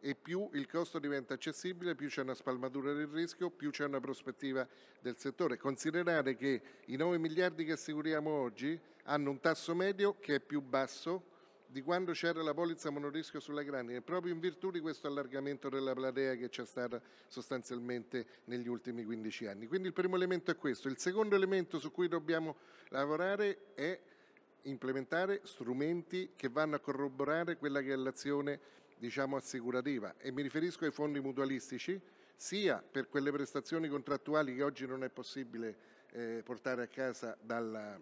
e più il costo diventa accessibile, più c'è una spalmatura del rischio, più c'è una prospettiva del settore. Considerate che i 9 miliardi che assicuriamo oggi hanno un tasso medio che è più basso di quando c'era la polizza monorischio sulla grandine, proprio in virtù di questo allargamento della platea che c'è stata sostanzialmente negli ultimi 15 anni. Quindi il primo elemento è questo. Il secondo elemento su cui dobbiamo lavorare è implementare strumenti che vanno a corroborare quella che è l'azione diciamo, assicurativa e mi riferisco ai fondi mutualistici sia per quelle prestazioni contrattuali che oggi non è possibile eh, portare a casa dalla,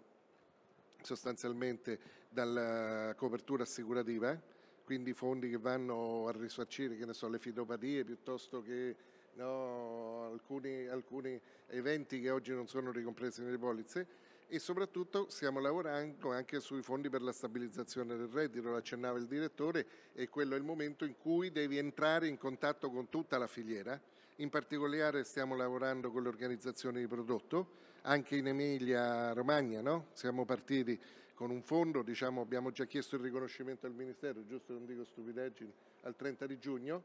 sostanzialmente dalla copertura assicurativa, quindi fondi che vanno a risarcire che ne so, le fitopatie piuttosto che no, alcuni, alcuni eventi che oggi non sono ricompresi nelle polizze. E soprattutto stiamo lavorando anche sui fondi per la stabilizzazione del reddito, lo accennava il direttore, e quello è il momento in cui devi entrare in contatto con tutta la filiera, in particolare stiamo lavorando con le organizzazioni di prodotto, anche in Emilia Romagna, no? siamo partiti con un fondo, diciamo, abbiamo già chiesto il riconoscimento al Ministero, giusto non dico stupidaggini, al 30 di giugno,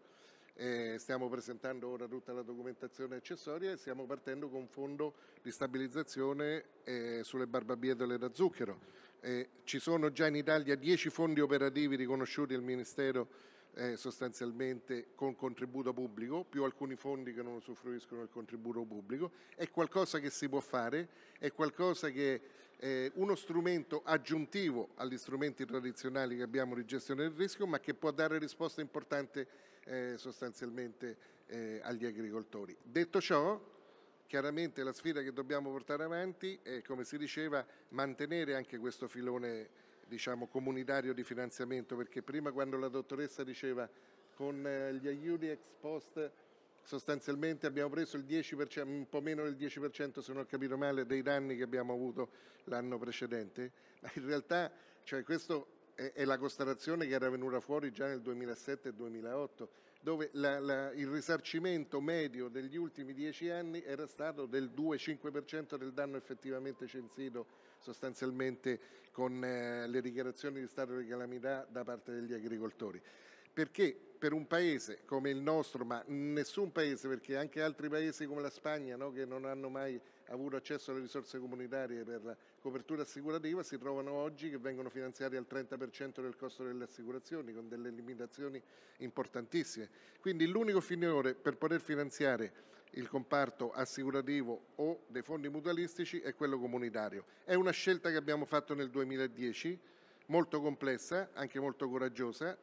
eh, stiamo presentando ora tutta la documentazione accessoria e stiamo partendo con un fondo di stabilizzazione eh, sulle barbabietole da zucchero. Eh, ci sono già in Italia 10 fondi operativi riconosciuti al Ministero eh, sostanzialmente con contributo pubblico, più alcuni fondi che non usufruiscono del contributo pubblico, è qualcosa che si può fare, è qualcosa che eh, uno strumento aggiuntivo agli strumenti tradizionali che abbiamo di gestione del rischio, ma che può dare risposta importante eh, sostanzialmente eh, agli agricoltori. Detto ciò, chiaramente la sfida che dobbiamo portare avanti è, come si diceva, mantenere anche questo filone diciamo, comunitario di finanziamento, perché prima quando la dottoressa diceva con eh, gli aiuti ex post sostanzialmente abbiamo preso il 10%, un po' meno del 10% se non ho capito male dei danni che abbiamo avuto l'anno precedente, ma in realtà cioè, questa è, è la constatazione che era venuta fuori già nel 2007 e 2008, dove la, la, il risarcimento medio degli ultimi dieci anni era stato del 2-5% del danno effettivamente censito sostanzialmente con eh, le dichiarazioni di stato di calamità da parte degli agricoltori. Perché per un paese come il nostro, ma nessun paese, perché anche altri paesi come la Spagna, no, che non hanno mai avuto accesso alle risorse comunitarie per la copertura assicurativa, si trovano oggi che vengono finanziati al 30% del costo delle assicurazioni, con delle limitazioni importantissime. Quindi l'unico finore per poter finanziare il comparto assicurativo o dei fondi mutualistici è quello comunitario. È una scelta che abbiamo fatto nel 2010, molto complessa, anche molto coraggiosa,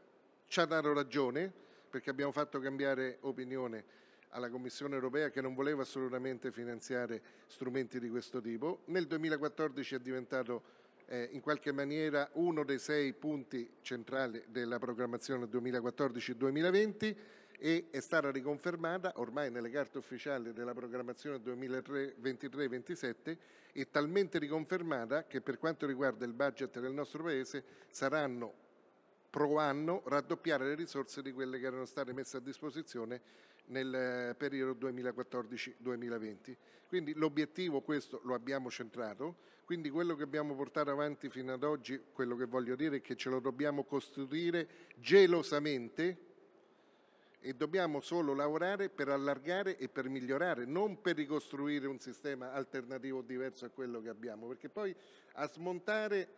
ci ha dato ragione perché abbiamo fatto cambiare opinione alla Commissione europea che non voleva assolutamente finanziare strumenti di questo tipo. Nel 2014 è diventato eh, in qualche maniera uno dei sei punti centrali della programmazione 2014-2020 e è stata riconfermata ormai nelle carte ufficiali della programmazione 2023-2027 e talmente riconfermata che per quanto riguarda il budget del nostro Paese saranno pro anno raddoppiare le risorse di quelle che erano state messe a disposizione nel eh, periodo 2014-2020. Quindi l'obiettivo questo lo abbiamo centrato, quindi quello che abbiamo portato avanti fino ad oggi, quello che voglio dire è che ce lo dobbiamo costruire gelosamente e dobbiamo solo lavorare per allargare e per migliorare, non per ricostruire un sistema alternativo diverso a quello che abbiamo, perché poi a smontare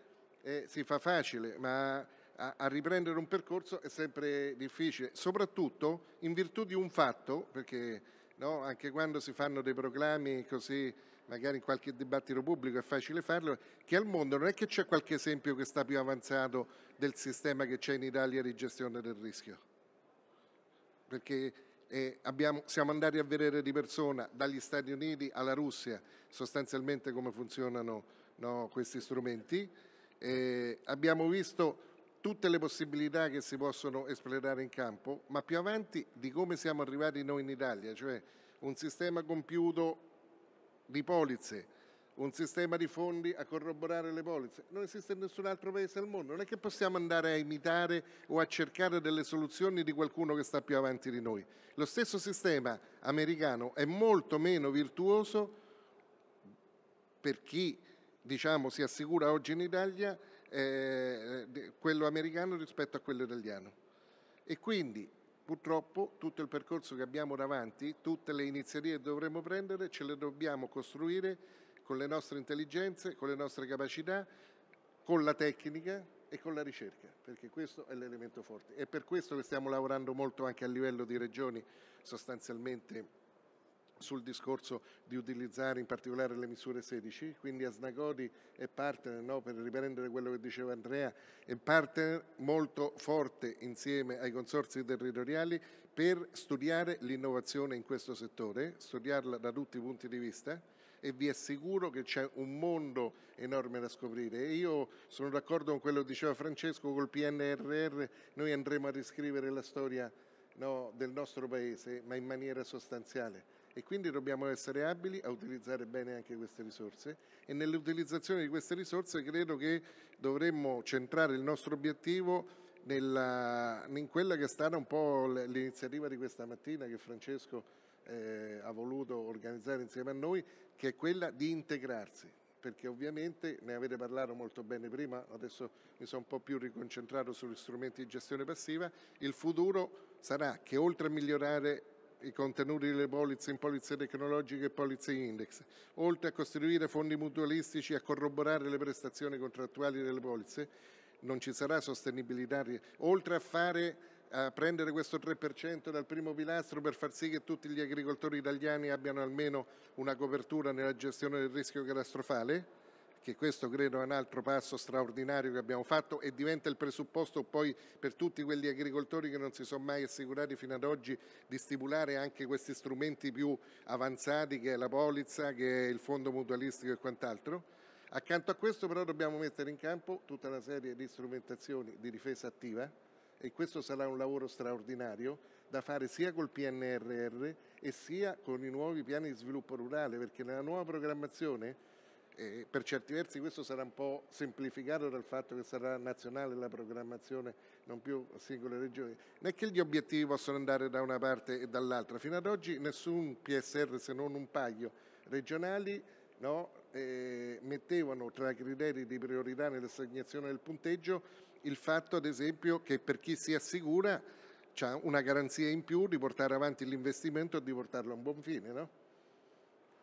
eh, si fa facile, ma a, a riprendere un percorso è sempre difficile, soprattutto in virtù di un fatto, perché no, anche quando si fanno dei proclami così, magari in qualche dibattito pubblico è facile farlo, che al mondo non è che c'è qualche esempio che sta più avanzato del sistema che c'è in Italia di gestione del rischio. Perché eh, abbiamo, siamo andati a vedere di persona dagli Stati Uniti alla Russia sostanzialmente come funzionano no, questi strumenti. Eh, abbiamo visto tutte le possibilità che si possono esplorare in campo, ma più avanti di come siamo arrivati noi in Italia, cioè un sistema compiuto di polizze, un sistema di fondi a corroborare le polizze. Non esiste in nessun altro paese al mondo. Non è che possiamo andare a imitare o a cercare delle soluzioni di qualcuno che sta più avanti di noi. Lo stesso sistema americano è molto meno virtuoso per chi diciamo, si assicura oggi in Italia eh, quello americano rispetto a quello italiano. E quindi purtroppo tutto il percorso che abbiamo davanti, tutte le iniziative che dovremmo prendere, ce le dobbiamo costruire con le nostre intelligenze, con le nostre capacità, con la tecnica e con la ricerca, perché questo è l'elemento forte. È per questo che stiamo lavorando molto anche a livello di regioni sostanzialmente sul discorso di utilizzare in particolare le misure 16, quindi Asnagodi è partner, no, per riprendere quello che diceva Andrea, è partner molto forte insieme ai consorsi territoriali per studiare l'innovazione in questo settore, studiarla da tutti i punti di vista e vi assicuro che c'è un mondo enorme da scoprire. E io sono d'accordo con quello che diceva Francesco, col PNRR noi andremo a riscrivere la storia no, del nostro Paese, ma in maniera sostanziale e quindi dobbiamo essere abili a utilizzare bene anche queste risorse. E nell'utilizzazione di queste risorse credo che dovremmo centrare il nostro obiettivo nella, in quella che è stata un po' l'iniziativa di questa mattina che Francesco eh, ha voluto organizzare insieme a noi, che è quella di integrarsi. Perché ovviamente ne avete parlato molto bene prima, adesso mi sono un po' più riconcentrato sugli strumenti di gestione passiva, il futuro sarà che oltre a migliorare i contenuti delle polizze in polizze tecnologiche e polizze index, oltre a costruire fondi mutualistici e a corroborare le prestazioni contrattuali delle polizze, non ci sarà sostenibilità, oltre a, fare, a prendere questo 3% dal primo pilastro per far sì che tutti gli agricoltori italiani abbiano almeno una copertura nella gestione del rischio catastrofale, che questo credo è un altro passo straordinario che abbiamo fatto e diventa il presupposto poi per tutti quegli agricoltori che non si sono mai assicurati fino ad oggi di stipulare anche questi strumenti più avanzati che è la polizza, che è il fondo mutualistico e quant'altro. Accanto a questo però dobbiamo mettere in campo tutta una serie di strumentazioni di difesa attiva e questo sarà un lavoro straordinario da fare sia col PNRR e sia con i nuovi piani di sviluppo rurale perché nella nuova programmazione eh, per certi versi questo sarà un po' semplificato dal fatto che sarà nazionale la programmazione, non più singole regioni. È che gli obiettivi possono andare da una parte e dall'altra. Fino ad oggi nessun PSR, se non un paio regionali, no, eh, mettevano tra i criteri di priorità nell'assegnazione del punteggio il fatto, ad esempio, che per chi si assicura c'è una garanzia in più di portare avanti l'investimento e di portarlo a un buon fine. No?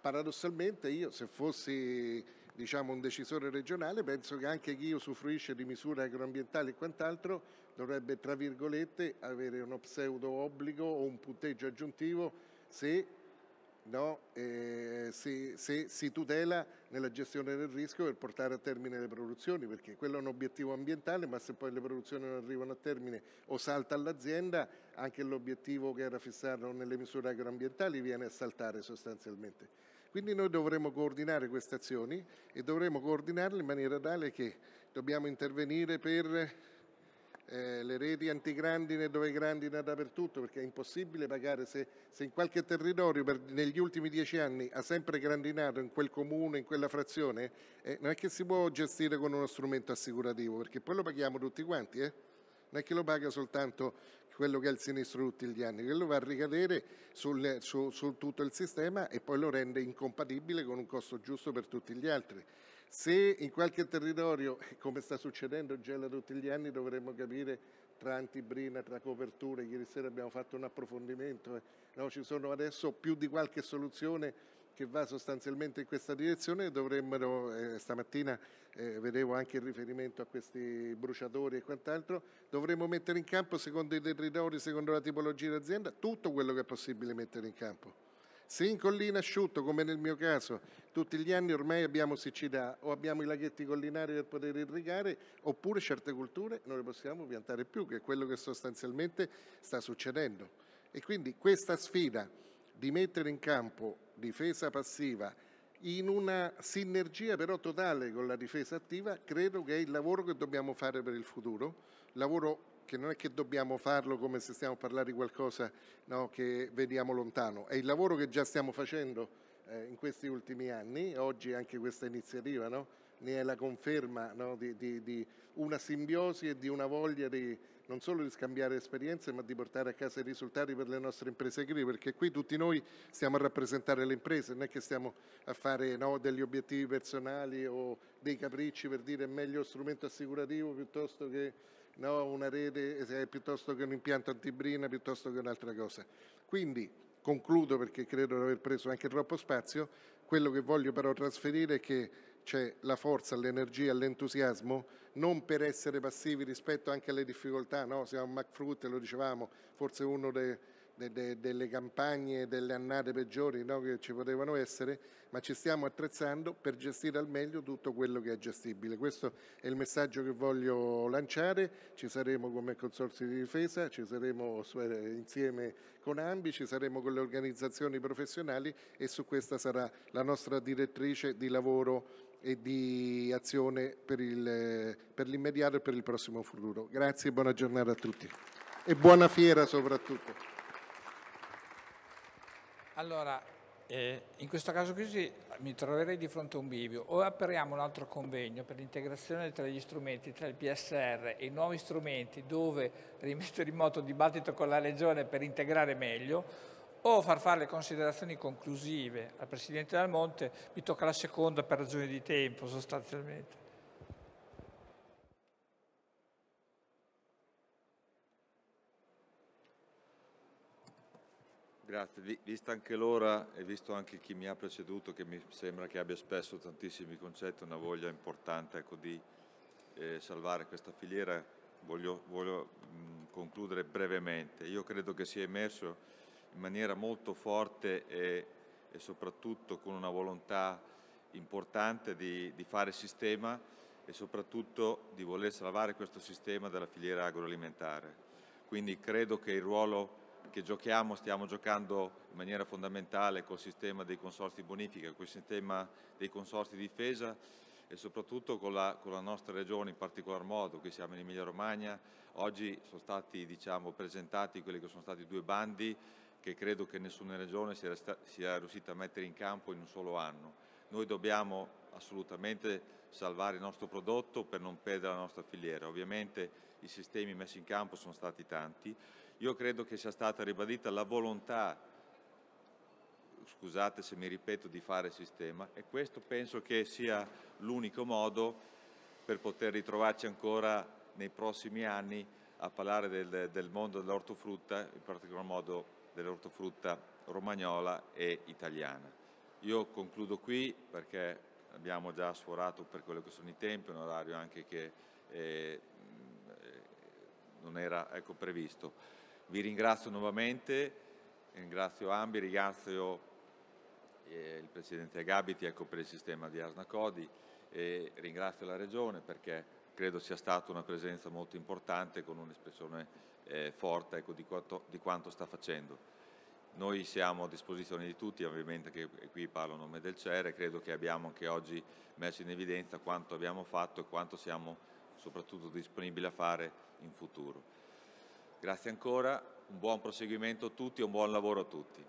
Paradossalmente io se fossi diciamo, un decisore regionale penso che anche chi usufruisce di misure agroambientali e quant'altro dovrebbe tra virgolette avere uno pseudo obbligo o un punteggio aggiuntivo se no, eh, se, se, si tutela nella gestione del rischio per portare a termine le produzioni, perché quello è un obiettivo ambientale, ma se poi le produzioni non arrivano a termine o salta l'azienda, anche l'obiettivo che era fissato nelle misure agroambientali viene a saltare sostanzialmente. Quindi noi dovremo coordinare queste azioni e dovremo coordinarle in maniera tale che dobbiamo intervenire per eh, le reti antigrandine dove grandina dappertutto perché è impossibile pagare se, se in qualche territorio per, negli ultimi dieci anni ha sempre grandinato in quel comune, in quella frazione, eh, non è che si può gestire con uno strumento assicurativo perché poi lo paghiamo tutti quanti, eh? non è che lo paga soltanto quello che è il sinistro tutti gli anni, quello va a ricadere sul, su, su tutto il sistema e poi lo rende incompatibile con un costo giusto per tutti gli altri. Se in qualche territorio, come sta succedendo da tutti gli anni, dovremmo capire tra antibrina, tra coperture, ieri sera abbiamo fatto un approfondimento, eh. no, ci sono adesso più di qualche soluzione che va sostanzialmente in questa direzione, dovremmo, eh, stamattina eh, vedevo anche il riferimento a questi bruciatori e quant'altro, dovremmo mettere in campo secondo i territori, secondo la tipologia di azienda, tutto quello che è possibile mettere in campo. Se in collina asciutto, come nel mio caso, tutti gli anni ormai abbiamo siccità o abbiamo i laghetti collinari per poter irrigare, oppure certe culture non le possiamo piantare più, che è quello che sostanzialmente sta succedendo. E quindi questa sfida di mettere in campo difesa passiva in una sinergia però totale con la difesa attiva, credo che è il lavoro che dobbiamo fare per il futuro, lavoro che non è che dobbiamo farlo come se stiamo a parlare di qualcosa no, che vediamo lontano, è il lavoro che già stiamo facendo eh, in questi ultimi anni, oggi anche questa iniziativa no, ne è la conferma no, di, di, di, una simbiosi e di una voglia di, non solo di scambiare esperienze ma di portare a casa i risultati per le nostre imprese agricole, perché qui tutti noi stiamo a rappresentare le imprese, non è che stiamo a fare no, degli obiettivi personali o dei capricci per dire meglio strumento assicurativo piuttosto che no, una rete eh, piuttosto che un impianto antibrina, piuttosto che un'altra cosa. Quindi concludo perché credo di aver preso anche troppo spazio, quello che voglio però trasferire è che c'è la forza, l'energia, l'entusiasmo, non per essere passivi rispetto anche alle difficoltà, no? siamo McFruit, lo dicevamo, forse uno dei de, de, delle campagne, delle annate peggiori no, che ci potevano essere, ma ci stiamo attrezzando per gestire al meglio tutto quello che è gestibile. Questo è il messaggio che voglio lanciare, ci saremo come consorzi di difesa, ci saremo insieme con Ambi, ci saremo con le organizzazioni professionali e su questa sarà la nostra direttrice di lavoro e di azione per, per l'immediato e per il prossimo futuro. Grazie e buona giornata a tutti e buona fiera soprattutto. Allora, eh, in questo caso così mi troverei di fronte a un bivio. O apriamo un altro convegno per l'integrazione tra gli strumenti, tra il PSR e i nuovi strumenti dove rimettere in moto il dibattito con la Regione per integrare meglio, o far fare le considerazioni conclusive al Presidente Dal Monte, mi tocca la seconda per ragioni di tempo sostanzialmente. Grazie, vista anche l'ora e visto anche chi mi ha preceduto che mi sembra che abbia espresso tantissimi concetti, una voglia importante ecco, di eh, salvare questa filiera, voglio, voglio mh, concludere brevemente. Io credo che sia emerso in maniera molto forte e, e soprattutto con una volontà importante di, di fare sistema e soprattutto di voler salvare questo sistema della filiera agroalimentare. Quindi credo che il ruolo che giochiamo, stiamo giocando in maniera fondamentale col sistema dei consorsi bonifica, col sistema dei consorsi di difesa e soprattutto con la, con la nostra regione in particolar modo, qui siamo in Emilia Romagna, oggi sono stati diciamo, presentati quelli che sono stati due bandi che credo che nessuna regione sia, sia riuscita a mettere in campo in un solo anno. noi dobbiamo assolutamente salvare il nostro prodotto per non perdere la nostra filiera. Ovviamente i sistemi messi in campo sono stati tanti. Io credo che sia stata ribadita la volontà, scusate se mi ripeto, di fare sistema e questo penso che sia l'unico modo per poter ritrovarci ancora nei prossimi anni a parlare del, del mondo dell'ortofrutta, in particolar modo dell'ortofrutta romagnola e italiana. Io concludo qui perché abbiamo già sforato per quello che sono i tempi, un orario anche che eh, non era ecco, previsto. Vi ringrazio nuovamente, ringrazio Ambi, ringrazio eh, il Presidente Agabiti ecco, per il sistema di Asnacodi e ringrazio la Regione perché credo sia stata una presenza molto importante con un'espressione eh, forte ecco, di, quanto, di, quanto, sta facendo. Noi siamo a disposizione di tutti, ovviamente che qui parlo a nome del CERE, credo che abbiamo anche oggi messo in evidenza quanto abbiamo fatto e quanto siamo soprattutto disponibili a fare in futuro. Grazie ancora, un buon proseguimento a tutti e un buon lavoro a tutti.